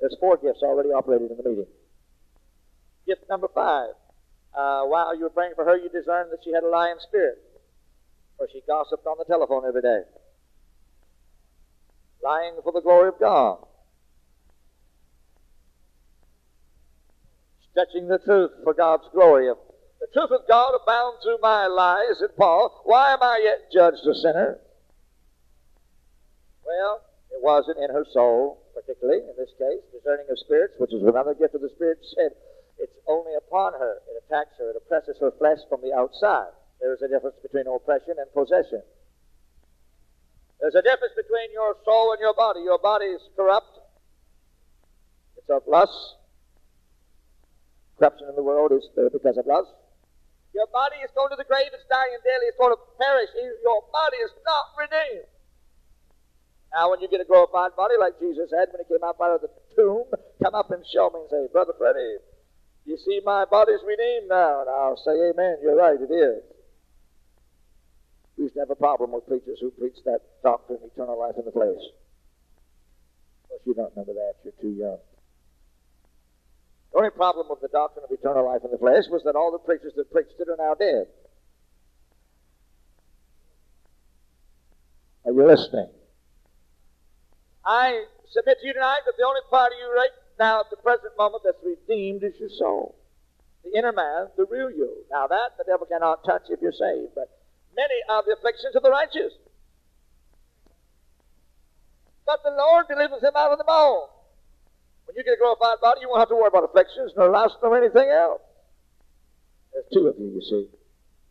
There's four gifts already operated in the meeting. Gift number five. Uh, while you were praying for her, you discerned that she had a lying spirit, or she gossiped on the telephone every day. Lying for the glory of God. Stretching the truth for God's glory. The truth of God abounds through my lies, said Paul. Why am I yet judged a sinner? Well, it wasn't in her soul, particularly in this case, discerning of spirits, which is another gift of the Spirit, said it's only upon her. It attacks her. It oppresses her flesh from the outside. There is a difference between oppression and possession. There's a difference between your soul and your body. Your body is corrupt. It's of lust. Corruption in the world is because of lust. Your body is going to the grave, it's dying daily, it's going to perish. Your body is not redeemed. Now, when you get a glorified body like Jesus had when he came up out of the tomb, come up and show me and say, Brother Freddy, you see my body's redeemed now. And I'll say, Amen, you're right, it is. We used to have a problem with preachers who preached that doctrine, eternal life in the flesh. Of course, you don't remember that. You're too young. The only problem with the doctrine of eternal life in the flesh was that all the preachers that preached it are now dead. Are you listening? I submit to you tonight that the only part of you right now at the present moment that's redeemed is your soul. The inner man, the real you. Now that the devil cannot touch if you're saved, but many are the afflictions of the righteous. But the Lord delivers him out of them all. When you get a glorified body, you won't have to worry about afflictions, nor lust, nor anything else. There's two of you, you see.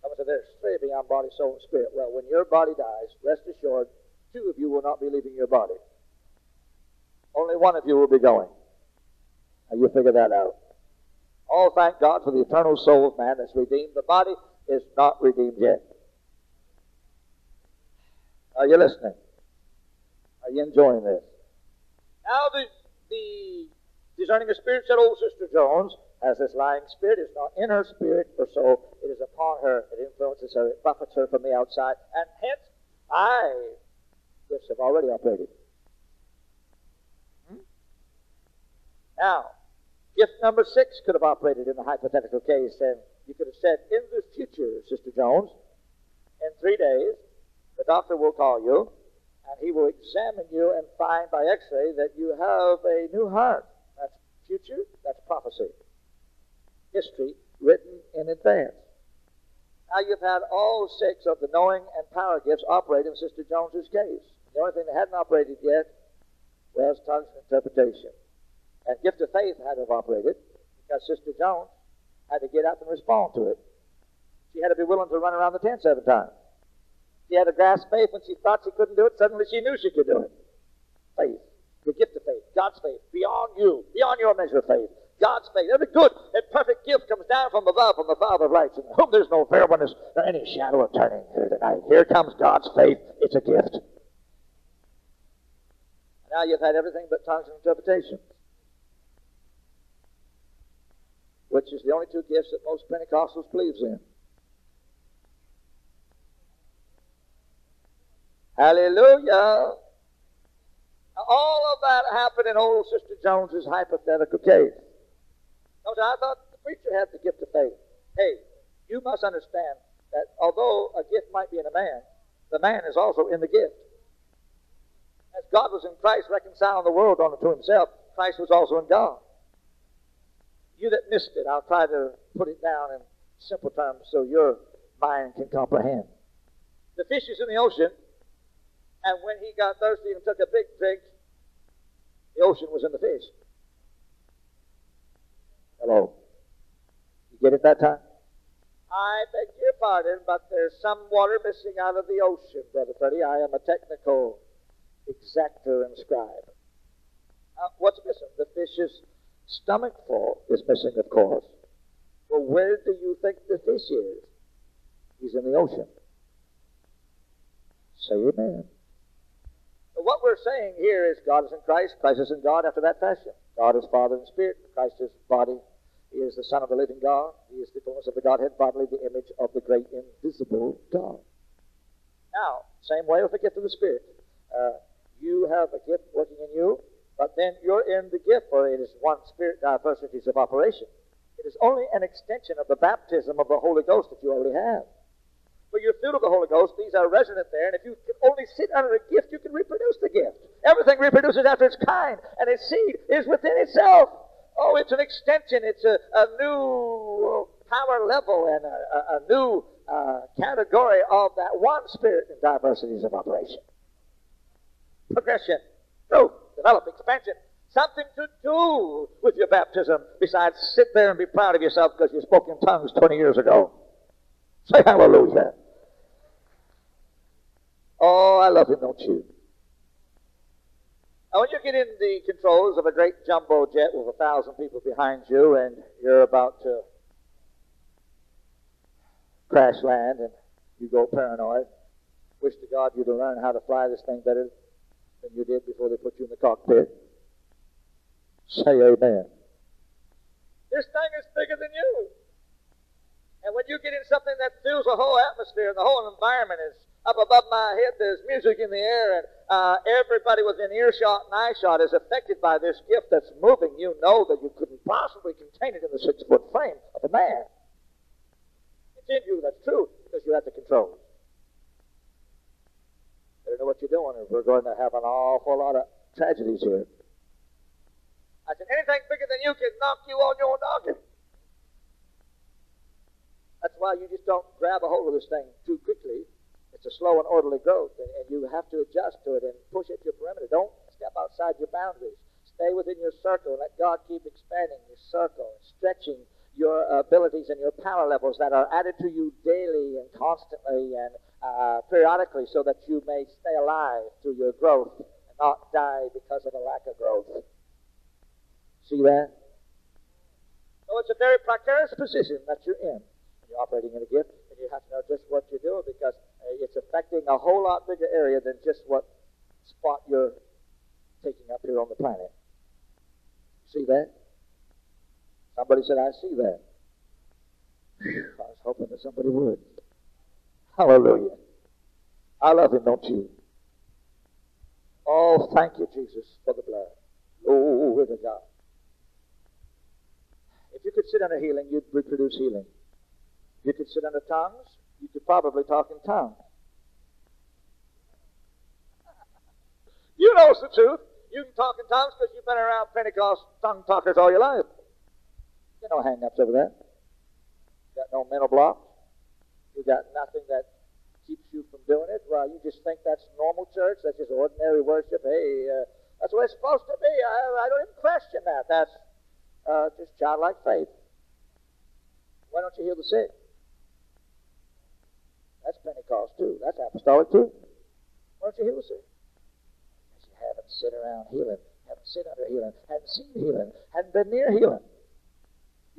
I said there's three beyond body, soul, and spirit. Well, when your body dies, rest assured, two of you will not be leaving your body. Only one of you will be going. Now you figure that out. Oh, thank God for the eternal soul of man that's redeemed. The body is not redeemed yet. Are you listening? Are you enjoying this? Now the the discerning of spirits, said old Sister Jones, as this lying spirit is not in her spirit or soul, it is upon her, it influences her, it buffets her from the outside, and hence I gifts have already operated. Hmm? Now, gift number six could have operated in the hypothetical case, and you could have said, in the future, Sister Jones, in three days, the doctor will call you and he will examine you and find by x-ray that you have a new heart. That's future, that's prophecy. History written in advance. Now you've had all six of the knowing and power gifts operate in Sister Jones's case. The only thing that hadn't operated yet was tongues and interpretation. And gift of faith had to have operated because Sister Jones had to get up and respond to it. She had to be willing to run around the tent seven times. She had a grasp faith when she thought she couldn't do it. Suddenly she knew she could do it. Faith. The gift of faith. God's faith. Beyond you. Beyond your measure of faith. God's faith. Every good and perfect gift comes down from above, from the Father of lights, in whom there's no variableness nor any shadow of turning here tonight. Here comes God's faith. It's a gift. Now you've had everything but tongues and interpretations, which is the only two gifts that most Pentecostals believes in. Hallelujah. All of that happened in old Sister Jones's hypothetical case. Notice, I thought the preacher had the gift of faith. Hey, you must understand that although a gift might be in a man, the man is also in the gift. As God was in Christ reconciling the world unto himself, Christ was also in God. You that missed it, I'll try to put it down in simple terms so your mind can comprehend. The fish is in the ocean, and when he got thirsty and took a big drink, the ocean was in the fish. Hello. You get it that time? I beg your pardon, but there's some water missing out of the ocean, Brother Freddy. I am a technical exactor and scribe. Uh, what's missing? The fish's stomach full is missing, of course. Well, where do you think the fish is? He's in the ocean. Say amen. What we're saying here is God is in Christ, Christ is in God after that fashion. God is Father and Spirit, Christ is body. He is the Son of the living God. He is the fullness of the Godhead bodily, the image of the great invisible God. Now, same way with the gift of the Spirit. Uh, you have a gift working in you, but then you're in the gift, for it is one Spirit diversities of operation. It is only an extension of the baptism of the Holy Ghost that you already have. But you're filled with the Holy Ghost. These are resident there. And if you can only sit under a gift, you can reproduce the gift. Everything reproduces after its kind, and its seed is within itself. Oh, it's an extension. It's a, a new power level and a, a, a new uh, category of that one spirit in diversities of operation. Progression, growth, develop, expansion. Something to do with your baptism besides sit there and be proud of yourself because you spoke in tongues 20 years ago. Say hallelujah. Oh, I love him, don't you? Now, when you get in the controls of a great jumbo jet with a thousand people behind you and you're about to crash land and you go paranoid, wish to God you'd have learned how to fly this thing better than you did before they put you in the cockpit. Say amen. This thing is bigger than you. And when you get in something that fills the whole atmosphere and the whole environment is up above my head, there's music in the air, and uh, everybody within earshot and eyeshot is affected by this gift that's moving. You know that you couldn't possibly contain it in the six foot frame of a man. It's in you, that's true, because you have the control. Better know what you're doing, or we're going to have an awful lot of tragedies here. I said, anything bigger than you can knock you on your noggin. That's why you just don't grab a hold of this thing too quickly. It's a slow and orderly growth, and, and you have to adjust to it and push it to your perimeter. Don't step outside your boundaries. Stay within your circle and let God keep expanding your circle, and stretching your abilities and your power levels that are added to you daily and constantly and uh, periodically so that you may stay alive through your growth and not die because of a lack of growth. See that? So it's a very precarious position that you're in. You're operating in a gift, and you have to know just what you're doing because uh, it's affecting a whole lot bigger area than just what spot you're taking up here on the planet. See that? Somebody said, I see that. I was hoping that somebody would. Hallelujah. I love him, don't you? Oh, thank you, Jesus, for the blood. Glory to God. If you could sit under healing, you'd reproduce healing. You could sit under tongues. You could probably talk in tongues. You know it's the truth. You can talk in tongues because you've been around Pentecost tongue talkers all your life. You no hang ups over that. You got no mental blocks. You got nothing that keeps you from doing it. Well, you just think that's normal church. That's just ordinary worship. Hey, uh, that's what it's supposed to be. I, I don't even question that. That's uh, just childlike faith. Why don't you heal the sick? That's Pentecost too. That's apostolic too. Why don't you heal sick? Because you haven't sit around healing, haven't sit under healing, haven't seen healing, haven't been near healing.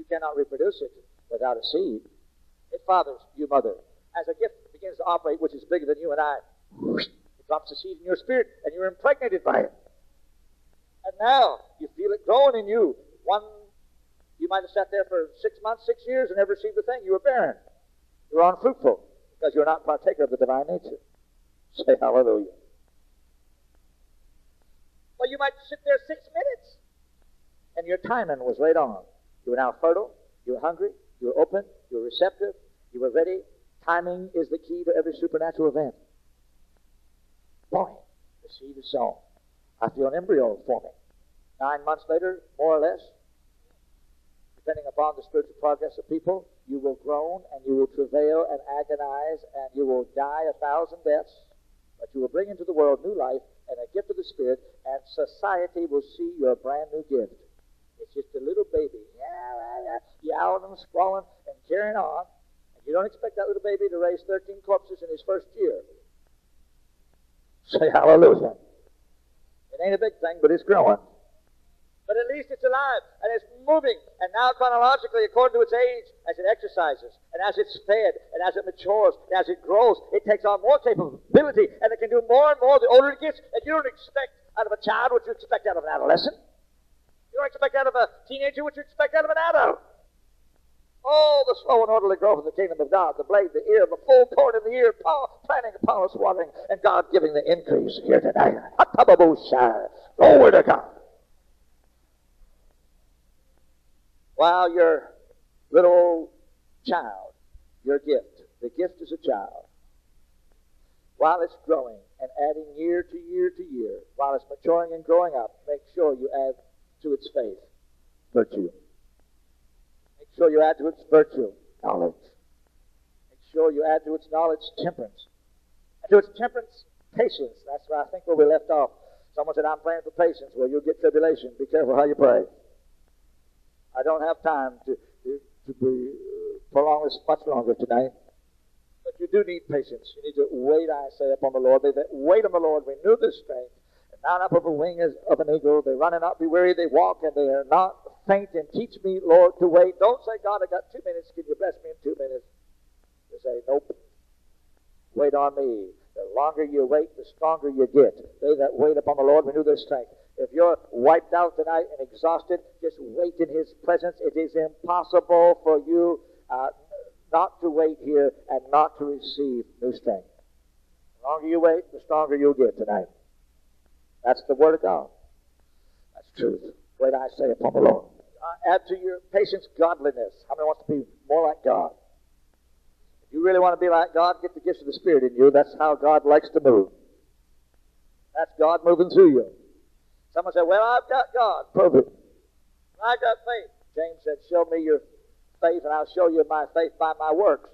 You cannot reproduce it without a seed. It fathers you, mother. As a gift begins to operate, which is bigger than you and I, it drops a seed in your spirit, and you're impregnated by it. And now you feel it growing in you. One, you might have sat there for six months, six years, and never received a thing. You were barren. You were unfruitful because you're not partaker of the divine nature. Say hallelujah. Well, you might sit there six minutes and your timing was laid on. You were now fertile, you were hungry, you were open, you were receptive, you were ready. Timing is the key to every supernatural event. Boy, the seed is sown. I feel an embryo forming. Nine months later, more or less, depending upon the spiritual progress of people, you will groan and you will travail and agonize and you will die a thousand deaths, but you will bring into the world new life and a gift of the Spirit, and society will see your brand new gift. It's just a little baby, yeah, yowling and squalling and carrying on, and you don't expect that little baby to raise 13 corpses in his first year. Say hallelujah. It ain't a big thing, but it's growing. But at least it's alive and it's moving. And now, chronologically, according to its age, as it exercises and as it's fed and as it matures and as it grows, it takes on more capability and it can do more and more the older it gets. And you don't expect out of a child what you expect out of an adolescent. You don't expect out of a teenager what you expect out of an adult. Oh, the slow and orderly growth of the kingdom of God, the blade, the ear, the full corn in the ear, planting and power watering, and God giving the increase here tonight. Glory to God. While your little child, your gift, the gift is a child, while it's growing and adding year to year to year, while it's maturing and growing up, make sure you add to its faith virtue. Make sure you add to its virtue knowledge. Make sure you add to its knowledge temperance. And to its temperance, patience. That's where I think where we left off. Someone said, I'm praying for patience. Well, you'll get tribulation. Be careful how you pray. I don't have time to, to, be, uh, prolong this much longer tonight. But you do need patience. You need to wait, I say, upon the Lord. They that wait on the Lord renew their strength. And mount up of a wing as of an eagle. They run and not be weary. They walk and they are not faint. And teach me, Lord, to wait. Don't say, God, I got two minutes. Can you bless me in two minutes? You say, nope. Wait on me. The longer you wait, the stronger you get. They that wait upon the Lord renew their strength. If you're wiped out tonight and exhausted, just wait in His presence. It is impossible for you uh, not to wait here and not to receive new strength. The longer you wait, the stronger you'll get tonight. That's the Word of God. That's truth. Wait, I say upon the Lord. Uh, add to your patience godliness. How many wants to be more like God? If you really want to be like God, get the gifts of the Spirit in you. That's how God likes to move. That's God moving through you. Someone said, Well, I've got God. Prove it. I got faith. James said, Show me your faith, and I'll show you my faith by my works.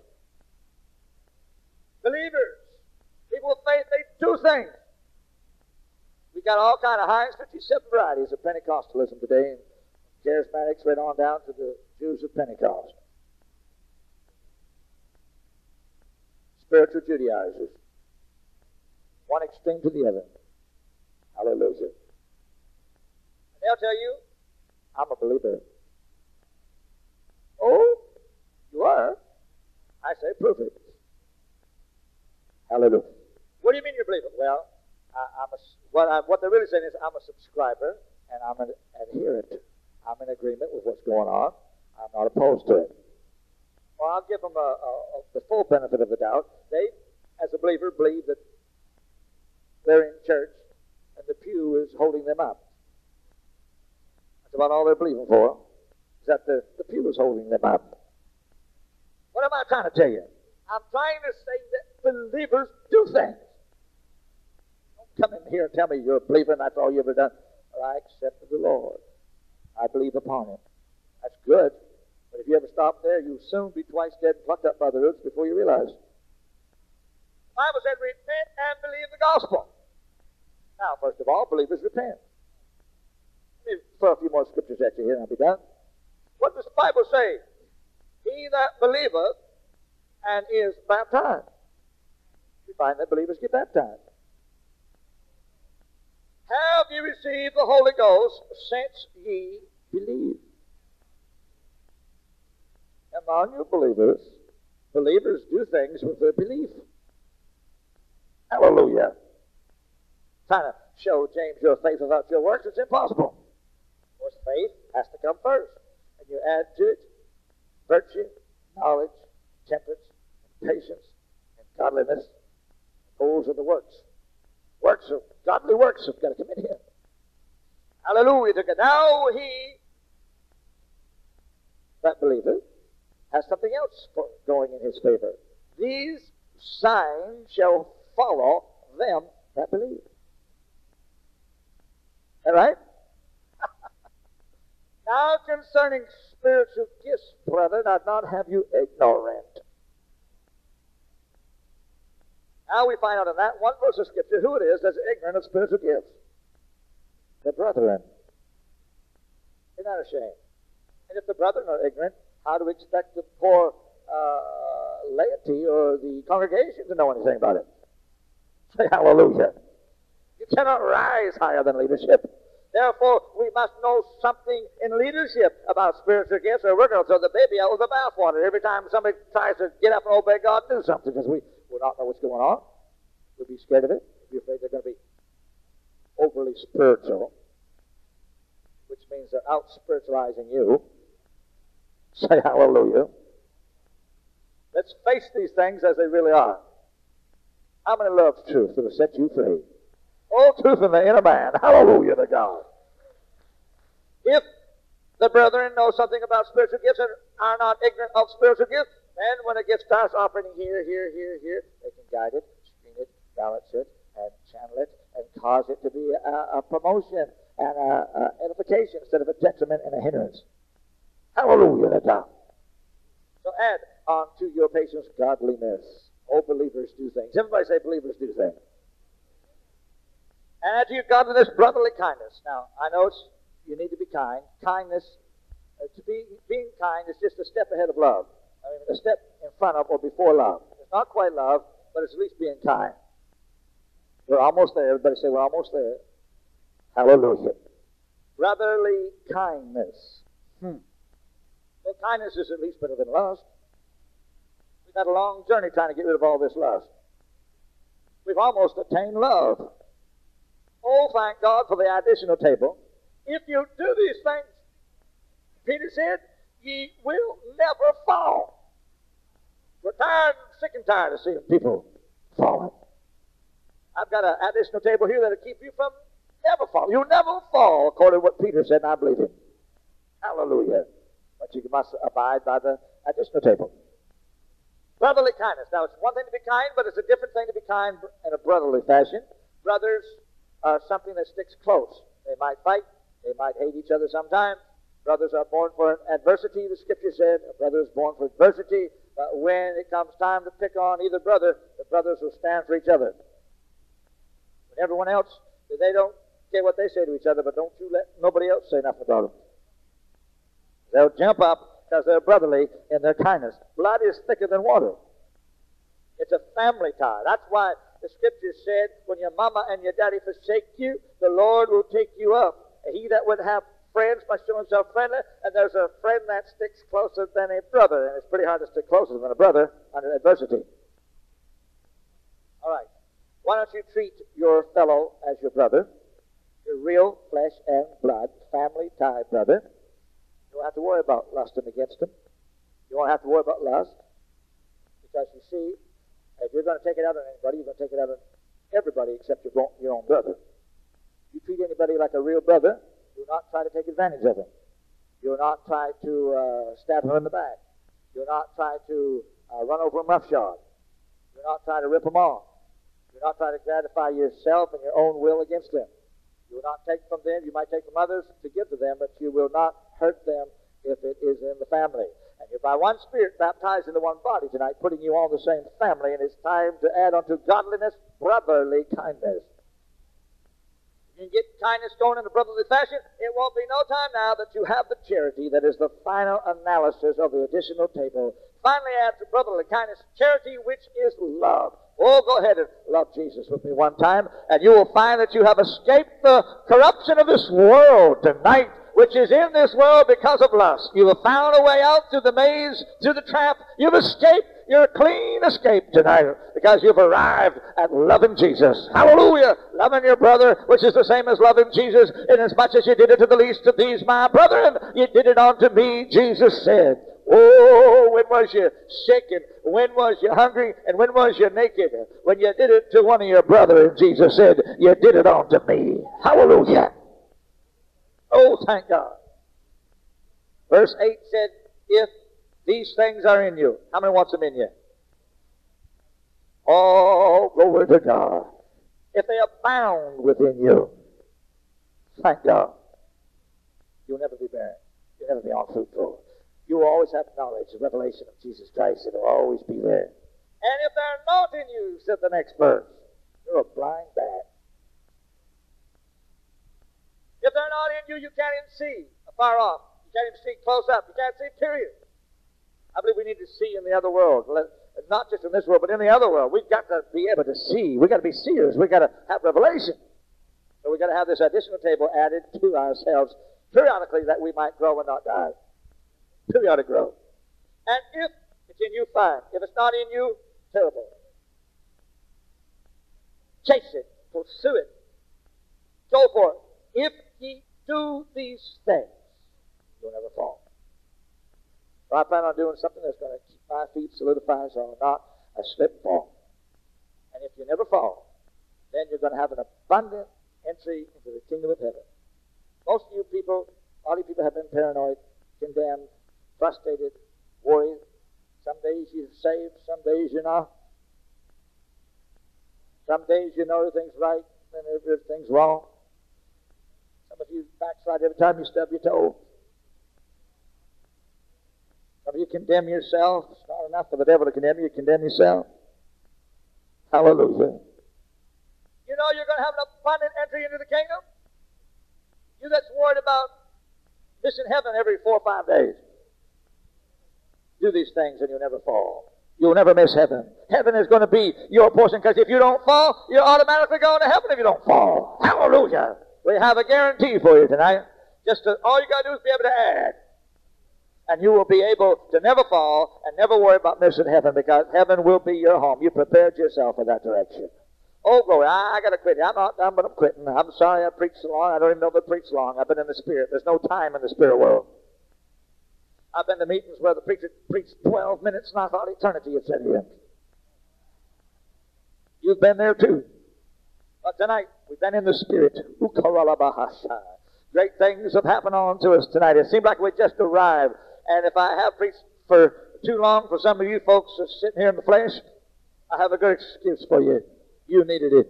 Believers, people with faith, they do things. We got all kind of 157 varieties of Pentecostalism today, and charismatics went on down to the Jews of Pentecost. Spiritual Judaizers. One extreme to the other. Hallelujah. They'll tell you, I'm a believer. Oh, you are? I say, prove it. Hallelujah. What do you mean you're a believer? Well, I, am a, what, I, what they're really saying is I'm a subscriber and I'm an adherent. I'm in agreement with what's going on. I'm not opposed to it. Well, I'll give them a, a, a, the full benefit of the doubt. They, as a believer, believe that they're in church and the pew is holding them up about all they're believing for, is that the, the pew is holding them up. What am I trying to tell you? I'm trying to say that believers do things. Don't come in here and tell me you're a believer and that's all you've ever done. Well, I accepted the Lord. I believe upon Him. That's good. But if you ever stop there, you'll soon be twice dead and plucked up by the roots before you realize. The Bible said, repent and believe the gospel. Now, first of all, believers repent. Me throw a few more scriptures at you here and I'll be done. What does the Bible say? He that believeth and is baptized. You find that believers get baptized. Have you received the Holy Ghost since ye believe? Among you believers, believers do things with their belief. Hallelujah. Trying to show James your faith without your works, it's impossible course, faith has to come first. And you add to it virtue, knowledge, temperance, and patience, and godliness. Those are the works. Works of godly works have got to come in here. Hallelujah to God. Now he, that believer, has something else going in his favor. These signs shall follow them that believe. All right? Now concerning spiritual gifts, brethren, I'd not have you ignorant. Now we find out in that one verse of Scripture who it is that's ignorant of spiritual gifts. The brethren. Isn't that a shame? And if the brethren are ignorant, how do we expect the poor uh, laity or the congregation to know anything about it? Say hallelujah. You cannot rise higher than leadership. Therefore, we must know something in leadership about spiritual gifts, or we're going to throw the baby out with the bathwater every time somebody tries to get up and obey God and do something, because we will not know what's going on. We'll be scared of it. We'll be afraid they're going to be overly spiritual, which means they're out spiritualizing you. Say hallelujah. Let's face these things as they really are. How many love truth will set you free? All truth in the inner man. Hallelujah to God. If the brethren know something about spiritual gifts and are not ignorant of spiritual gifts, then when a gift starts operating here, here, here, here, they can guide it, screen it, balance it, and channel it, and cause it to be a, a promotion and an edification instead of a detriment and a hindrance. Hallelujah to God. So add on to your patience godliness. All believers do things. Everybody say believers do things. Add to your godliness brotherly kindness. Now, I know it's, you need to be kind. Kindness, uh, to be being kind is just a step ahead of love. I mean, a step in front of or before love. It's not quite love, but it's at least being kind. We're almost there. Everybody say we're almost there. Hallelujah. Brotherly kindness. Hmm. Well, kindness is at least better than lust. We've had a long journey trying to get rid of all this lust. We've almost attained love. Oh, thank God for the additional table. If you do these things, Peter said, ye will never fall. We're tired, sick and tired of seeing people falling. I've got an additional table here that'll keep you from never falling. You'll never fall, according to what Peter said, and I believe him. Hallelujah. But you must abide by the additional table. Brotherly kindness. Now, it's one thing to be kind, but it's a different thing to be kind in a brotherly fashion. Brothers are something that sticks close. They might fight, they might hate each other sometimes. Brothers are born for adversity, the scripture said. A brother is born for adversity. But when it comes time to pick on either brother, the brothers will stand for each other. When everyone else, they don't care what they say to each other, but don't you let nobody else say nothing about them. They'll jump up because they're brotherly in their kindness. Blood is thicker than water. It's a family tie. That's why the scripture said, when your mama and your daddy forsake you, the Lord will take you up. He that would have friends must show himself friendly, and there's a friend that sticks closer than a brother, and it's pretty hard to stick closer than a brother under adversity. All right. Why don't you treat your fellow as your brother, your real flesh and blood, family tie brother? You don't have to worry about lusting against him. You won't have to worry about lust, because you see, if you're going to take it out on anybody, you're going to take it out on everybody except your, your own brother. You treat anybody like a real brother, do not try to take advantage of him. Do not try to uh, stab him in the back. Do not try to uh, run over him roughshod. Do not try to rip him off. Do not try to gratify yourself and your own will against them. You will not take from them. You might take from others to give to them, but you will not hurt them if it is in the family. And you're by one Spirit baptized into one body tonight, putting you all in the same family, and it's time to add unto godliness brotherly kindness. You can get kindness going in a brotherly fashion. It won't be no time now that you have the charity that is the final analysis of the additional table. Finally, add to brotherly kindness charity, which is love. Oh, go ahead and love Jesus with me one time, and you will find that you have escaped the corruption of this world tonight which is in this world because of lust. You have found a way out through the maze, through the trap. You've escaped. You're a clean escape tonight because you've arrived at loving Jesus. Hallelujah! Loving your brother, which is the same as loving Jesus, inasmuch as much as you did it to the least of these, my brethren, you did it unto me, Jesus said. Oh, when was you sick and when was you hungry and when was you naked? When you did it to one of your brothers, Jesus said, you did it unto me. Hallelujah. Oh, thank God. Verse 8 said, if these things are in you, how many wants them in you? Oh, glory to God. If they abound within you, thank God. You'll never be barren. You'll never be unfruitful. You will always have knowledge, the revelation of Jesus Christ. It'll always be there. And if they're not in you, said the next verse, you're a blind bat. If they're not in you, you can't even see afar off. You can't even see close up. You can't see, period. I believe we need to see in the other world. Not just in this world, but in the other world. We've got to be able to see. We've got to be seers. We've got to have revelation. So we've got to have this additional table added to ourselves periodically that we might grow and not die. Periodic growth. And if it's in you, fine. If it's not in you, terrible. Chase it. Pursue it. Go for it. If ye do these things, you'll never fall. So I plan on doing something that's going to keep my feet solidified so I'm not a slip fall. And if you never fall, then you're going to have an abundant entry into the kingdom of heaven. Most of you people, a lot of people have been paranoid, condemned, frustrated, worried. Some days you're saved, some days you're not. Some days you know everything's right and everything's wrong. Some of you backslide every time you stub your toe. Some of you condemn yourself. It's not enough for the devil to condemn you, you condemn yourself. Hallelujah. You know you're going to have an abundant entry into the kingdom? You that's worried about missing heaven every four or five days. Do these things and you'll never fall. You'll never miss heaven. Heaven is going to be your portion because if you don't fall, you're automatically going to heaven if you don't fall. Hallelujah. We have a guarantee for you tonight. Just to, all you got to do is be able to add. And you will be able to never fall and never worry about missing heaven because heaven will be your home. You prepared yourself for that direction. Oh, glory. I, I got to quit. I'm not done, but I'm quitting. I'm sorry I preached so long. I don't even know if I preached long. I've been in the Spirit. There's no time in the Spirit world. I've been to meetings where the preacher preached 12 minutes and I thought eternity had set in. You've been there too. But tonight, we've been in the Spirit. Great things have happened on to us tonight. It seemed like we just arrived. And if I have preached for too long for some of you folks sitting here in the flesh, I have a good excuse for you. You needed it.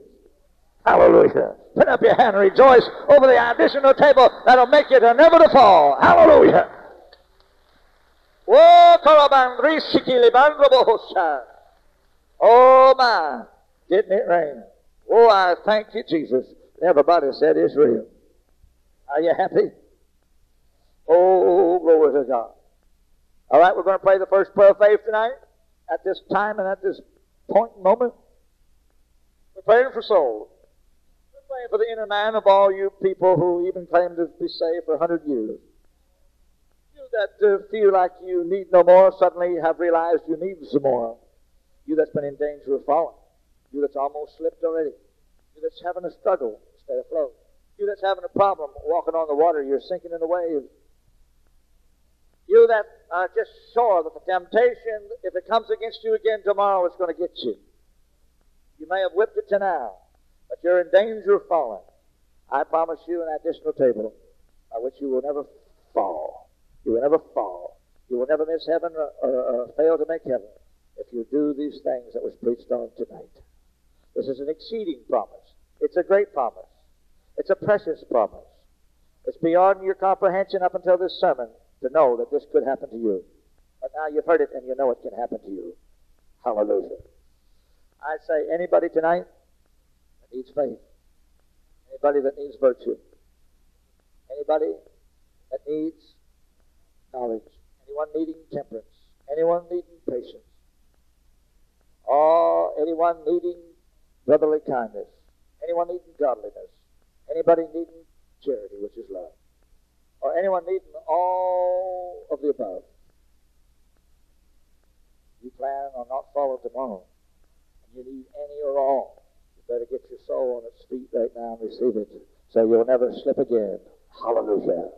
Hallelujah. Put up your hand and rejoice over the additional table that'll make you to never to fall. Hallelujah. Oh my, didn't it rain? Oh, I thank you, Jesus. Everybody said it's real. Are you happy? Oh, glory to God. All right, we're going to pray the first prayer of faith tonight at this time and at this point and moment. We're praying for souls. We're praying for the inner man of all you people who even claim to be saved for a hundred years. You that uh, feel like you need no more suddenly have realized you need some more. You that's been in danger of falling. You that's almost slipped already. You that's having a struggle to stay afloat. You that's having a problem walking on the water, you're sinking in the waves. You that are just sure that the temptation, if it comes against you again tomorrow, it's going to get you. You may have whipped it to now, but you're in danger of falling. I promise you an additional table by which you will never fall. You will never fall. You will never miss heaven or, or, or fail to make heaven if you do these things that was preached on tonight. This is an exceeding promise. It's a great promise. It's a precious promise. It's beyond your comprehension up until this sermon to know that this could happen to you. But now you've heard it and you know it can happen to you. Hallelujah. I say anybody tonight that needs faith, anybody that needs virtue, anybody that needs knowledge, anyone needing temperance, anyone needing patience, or anyone needing brotherly kindness, anyone needing godliness, anybody needing charity, which is love, or anyone needing all of the above. You plan on not following tomorrow and you need any or all, you better get your soul on its feet right now and receive it so you'll never slip again. Hallelujah.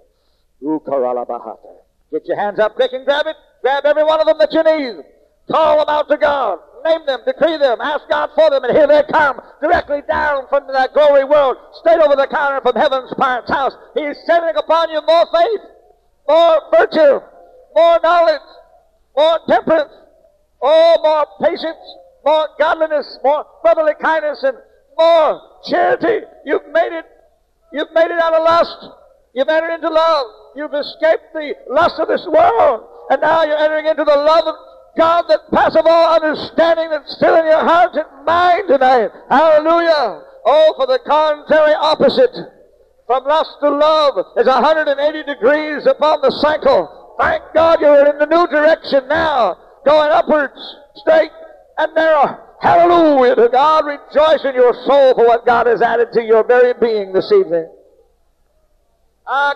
Get your hands up quick and grab it. Grab every one of them that you need. Call them out to God. Name them, decree them, ask God for them, and here they come directly down from that glory world, straight over the counter from heaven's parents' house. He's sending upon you more faith, more virtue, more knowledge, more temperance, oh, more patience, more godliness, more brotherly kindness, and more charity. You've made it. You've made it out of lust. You've entered into love. You've escaped the lust of this world. And now you're entering into the love of God that passeth all understanding that's still in your heart and mind tonight. Hallelujah. Oh, for the contrary opposite. From lust to love is 180 degrees upon the cycle. Thank God you're in the new direction now. Going upwards, straight and narrow. Hallelujah to God. Rejoice in your soul for what God has added to your very being this evening. Ah,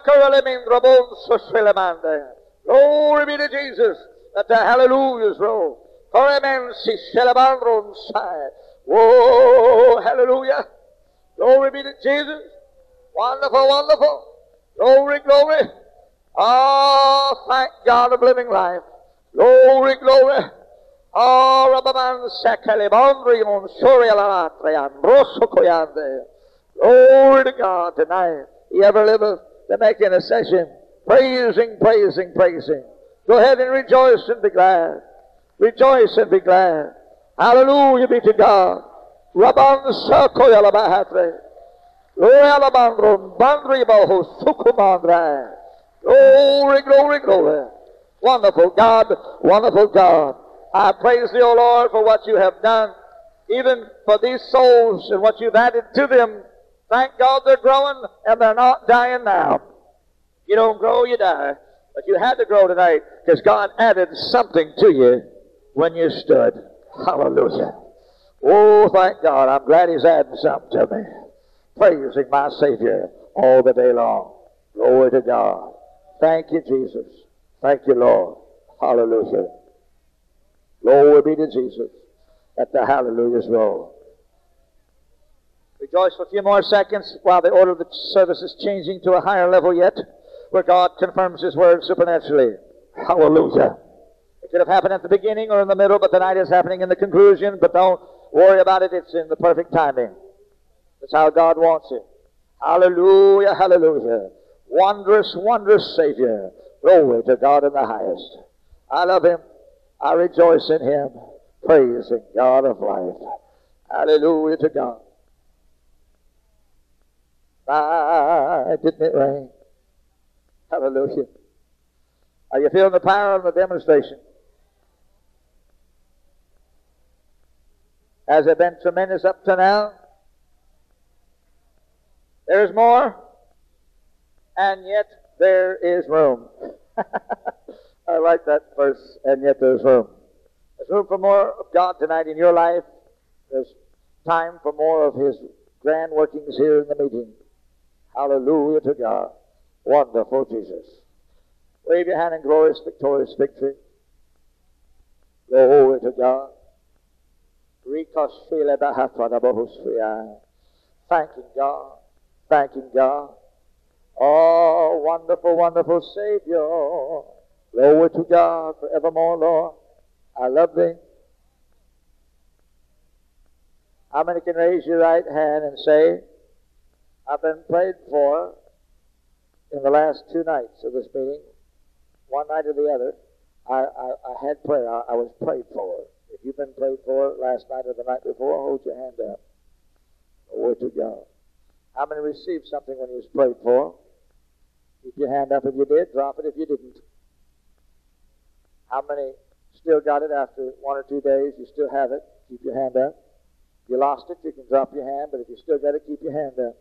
Glory be to Jesus. Let the hallelujahs roll. Whoa, hallelujah. Glory be to Jesus. Wonderful, wonderful. Glory, glory. Oh, thank God of living life. Glory, glory. Ah, oh, Rabbaman Sakalibandri on Sorialatrian, Rosokoyande. Glory to God tonight. He ever liveth to make intercession. Praising, praising, praising. Go ahead and rejoice and be glad. Rejoice and be glad. Hallelujah be to God. Glory, glory, glory. Wonderful God, wonderful God. I praise thee, O Lord, for what you have done, even for these souls and what you've added to them. Thank God they're growing and they're not dying now. You don't grow, you die. But you had to grow tonight because God added something to you when you stood. Hallelujah. Oh, thank God. I'm glad He's adding something to me. Praising my Savior all the day long. Glory to God. Thank you, Jesus. Thank you, Lord. Hallelujah. Glory be to Jesus. Let the hallelujahs roll. Rejoice for a few more seconds while the order of the service is changing to a higher level yet, where God confirms His word supernaturally. Hallelujah. It could have happened at the beginning or in the middle, but tonight is happening in the conclusion. But don't worry about it. It's in the perfect timing. That's how God wants it. Hallelujah, hallelujah. Wondrous, wondrous Savior. Glory to God in the highest. I love Him. I rejoice in him, Praise praising God of life. Hallelujah to God. Ah, didn't it rain? Hallelujah. Are you feeling the power of the demonstration? Has it been tremendous up to now? There's more, and yet there is room. I like that verse, and yet there's room. There's room for more of God tonight in your life. There's time for more of His grand workings here in the meeting. Hallelujah to God. Wonderful Jesus. Wave your hand in glorious, victorious victory. Glory to God. Thanking God. Thanking God. Oh, wonderful, wonderful Savior. Glory to God forevermore, Lord. I love thee. How many can raise your right hand and say, I've been prayed for in the last two nights of this meeting, one night or the other. I, I, I had prayer. I, I, was prayed for. If you've been prayed for last night or the night before, hold your hand up. Glory to God. How many received something when you was prayed for? Keep your hand up if you did. Drop it if you didn't. How many still got it after one or two days? You still have it? Keep your hand up. If you lost it, you can drop your hand, but if you still got it, keep your hand up.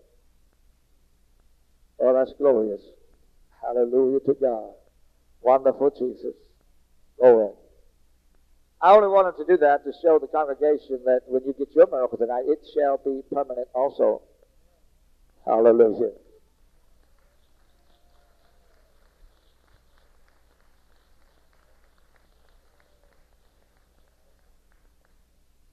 Oh, that's glorious. Hallelujah to God. Wonderful Jesus. Go in. I only wanted to do that to show the congregation that when you get your miracle tonight, it shall be permanent also. Hallelujah.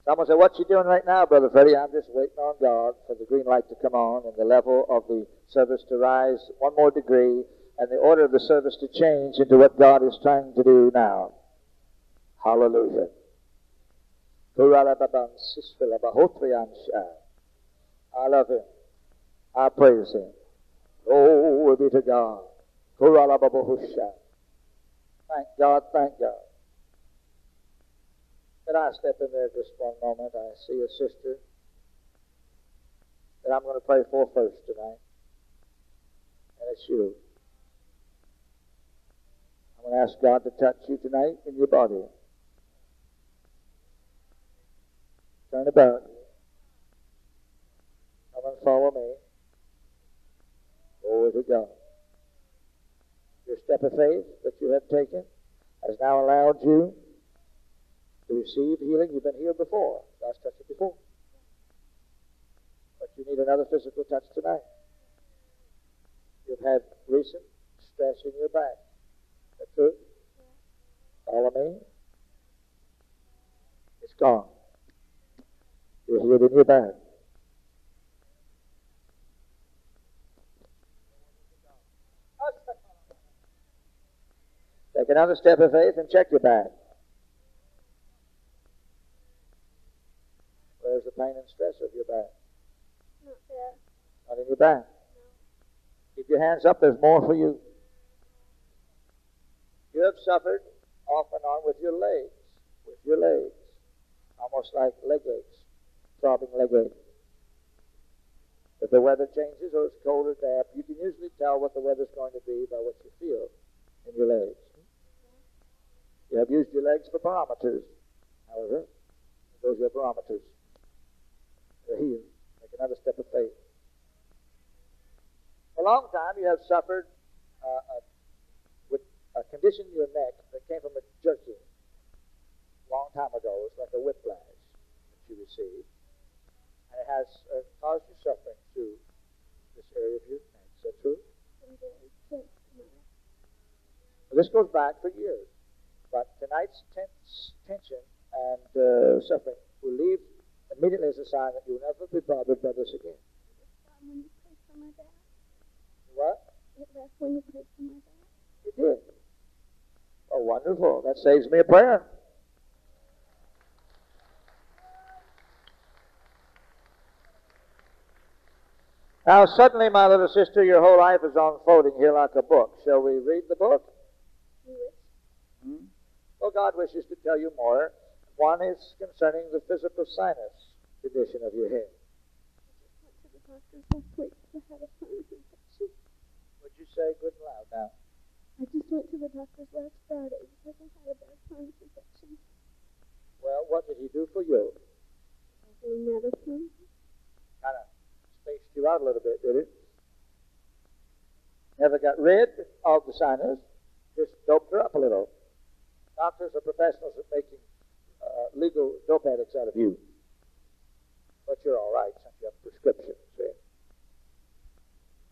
Someone said, What you doing right now, Brother Freddy? I'm just waiting on God for the green light to come on and the level of the service to rise one more degree and the order of the service to change into what God is trying to do now. Hallelujah. I love him. I praise him. Glory be to God. Thank God, thank God. Can I step in there just one moment? I see a sister that I'm going to pray for first tonight. And it's you. I'm going to ask God to touch you tonight in your body. Turn about. Come and follow me. Glory to God. Your step of faith that you have taken has now allowed you to receive healing. You've been healed before. God's touched you before. But you need another physical touch tonight. You've had recent stress in your back. That true? Follow me. It's gone. You're healed in your back. Take another step of faith and check your back. Where's the pain and stress of your back? Not there. Not in your back. Keep your hands up. There's more for you. You have suffered off and on with your legs, with your legs, almost like leg aches, throbbing leg aches. If the weather changes or it's cold or damp, you can usually tell what the weather's going to be by what you feel in your legs. Mm-hmm. You have used your legs for barometers, however. Those are your barometers. They're healed. Another step of faith. For a long time, you have suffered uh, a, with a condition in your neck that came from a jerking a long time ago. It's like a whiplash that you received. And it has uh, caused you suffering through this area of your neck. Is that true? Well, this goes back for years. But tonight's tense, tension and uh, suffering will leave immediately as a sign that you will never be bothered by this again. When you prayed for my back, What? it left when you prayed for my back. You did. Oh, wonderful. That saves me a prayer. Now, suddenly, my little sister, your whole life is unfolding here like a book. Shall we read the book? You wish. Hmm? Well, God wishes to tell you more. One is concerning the physical sinus condition of your head. Went to the doctor's last week because I had a sinus infection. Would you say good and loud now? I just went to the doctor's last Friday because I had a bad sinus infection. Well, what did he do for you? Medicine? Kind of spaced you out a little bit, did it? Never got rid of the sinus, just doped her up a little. Doctors are professionals at making uh, legal dope addicts out of you. But you're all right since you have a prescription, see?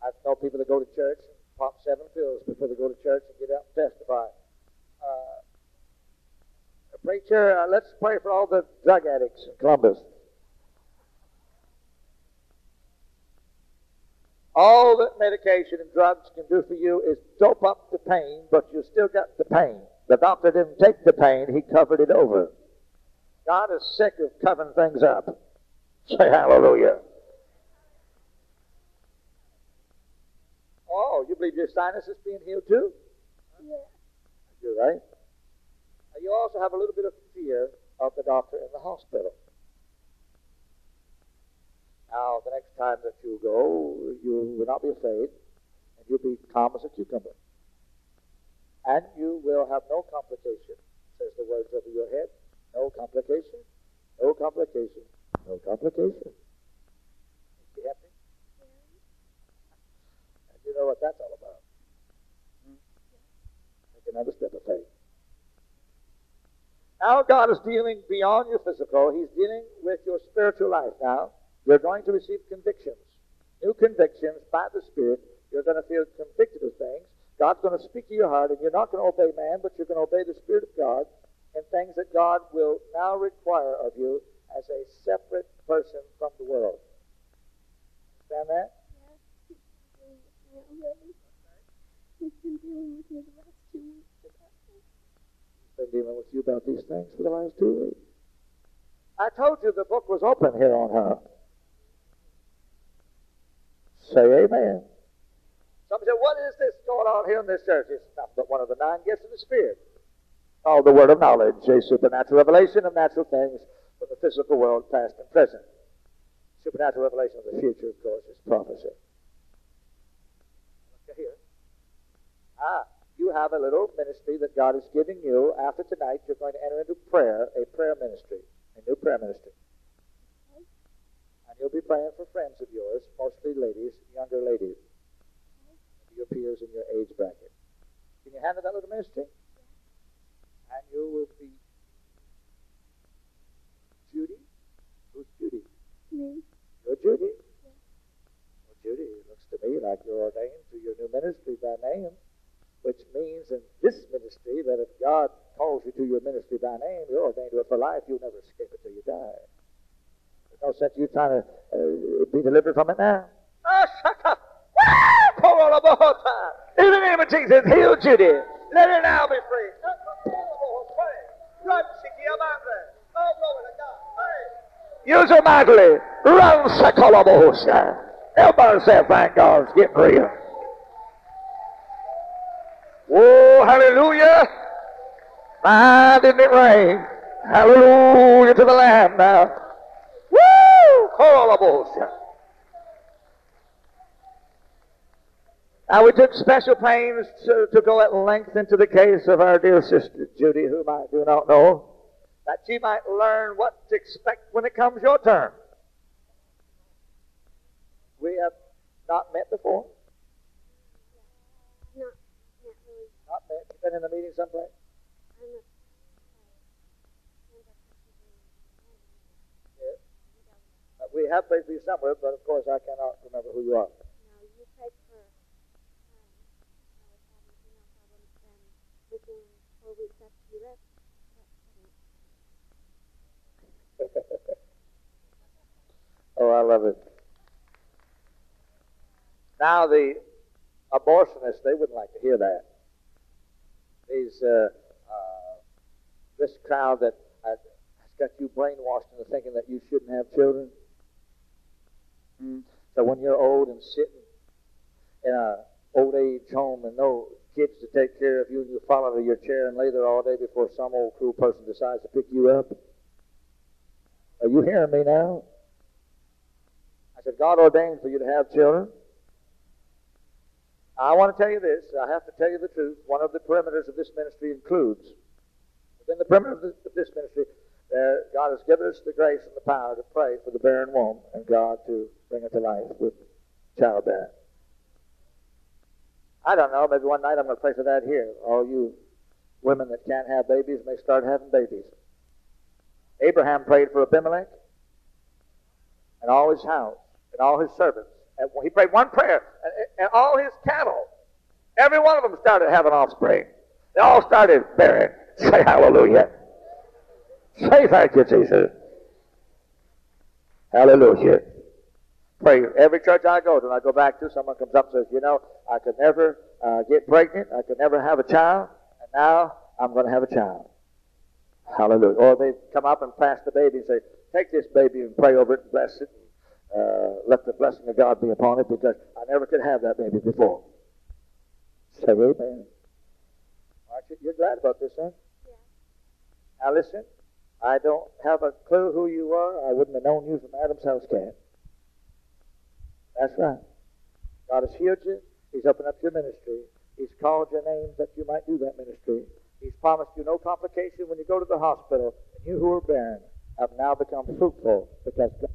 I know people that go to church and pop seven pills before they go to church and get out and testify. Uh, preacher, uh, let's pray for all the drug addicts in Columbus. All that medication and drugs can do for you is dope up the pain, but you still got the pain. The doctor didn't take the pain, he covered it over. God is sick of covering things up. Say hallelujah. Oh, you believe your sinus is being healed too? Yeah. You're right. Now, you also have a little bit of fear of the doctor in the hospital. Now, the next time that you go, you will not be afraid, and you'll be calm as a cucumber. And you will have no complication, says the words over your head. No complication, no complication, no complication. You happy? And you know what that's all about. Hmm? Take another step of faith. Now God is dealing beyond your physical. He's dealing with your spiritual life now. You're going to receive convictions. New convictions by the Spirit. You're going to feel convicted of things. God's going to speak to your heart, and you're not going to obey man, but you're going to obey the Spirit of God in things that God will now require of you as a separate person from the world. Understand that? He's been dealing with me the last two weeks about this. been dealing with you about these things for the last two weeks. I told you the book was open here on her. Say amen. Some say, what is this going on here in this church? It's not but one of the nine gifts of the Spirit. Oh, the word of knowledge, a supernatural revelation of natural things from the physical world, past and present. Supernatural revelation of the future, of course, is prophecy. Look here. Ah, you have a little ministry that God is giving you. After tonight, you're going to enter into prayer, a prayer ministry, a new prayer ministry. And you'll be praying for friends of yours, mostly ladies, younger ladies, your peers in your age bracket. Can you handle that little ministry? And you will be Judy. Who's Judy? Me. You're Judy. Well, Judy, it looks to me like you're ordained to your new ministry by name, which means in this ministry that if God calls you to your ministry by name, you're ordained to it for life. You'll never escape it till you die. There's no sense you trying to uh, be delivered from it now. Oh, shut up! Pour all the whole time. In the name of Jesus, heal Judy. Let her now be free. Run, Oh, glory to God. Use her mightily. Run, Sakalabosha. Everybody say, thank God, getting real. Oh, hallelujah. My, didn't it rain? Hallelujah to the Lamb now. Woo! Kalabosha. We took special pains to, to go at length into the case of our dear sister Judy, whom I do not know, that she might learn what to expect when it comes your turn. We have not met before. Not, not really. Not met. You've been in a meeting someplace? I'm Yes. Uh, we have you somewhere, but of course I cannot remember who you are. no, you prayed for, um, I was having female problems and within four oh, I love it. Now, the abortionists, they wouldn't like to hear that. These, uh, uh, this crowd that uh, has got you brainwashed into thinking that you shouldn't have children. Mm. So when you're old and sitting in a old age home and no kids to take care of you, and you fall out of your chair and lay there all day before some old cruel person decides to pick you up. Are you hearing me now? I said, God ordained for you to have children. I want to tell you this. I have to tell you the truth. One of the perimeters of this ministry includes, within the perimeter of this, ministry, uh, God has given us the grace and the power to pray for the barren womb and God to bring it to life with childbearing. I don't know. Maybe one night I'm going to pray for that here. All you women that can't have babies may start having babies. Abraham prayed for Abimelech and all his house and all his servants. And he prayed one prayer, and, and all his cattle, every one of them started having offspring. They all started bearing. Say hallelujah. Say thank you, Jesus. Hallelujah. Pray. Every church I go to, and I go back to, someone comes up and says, You know, I could never uh, get pregnant. I could never have a child. And now I'm going to have a child. Hallelujah. Or they come up and pass the baby and say, Take this baby and pray over it and bless it. Uh, let the blessing of God be upon it because I never could have that baby before. Say amen. Aren't you? You're glad about this, huh? Yeah. Now listen, I don't have a clue who you are. I wouldn't have known you from Adam's house cat. That's right. God has healed you. He's opened up your ministry. He's called your name that you might do that ministry. He's promised you no complication when you go to the hospital. And you who are barren have now become fruitful because God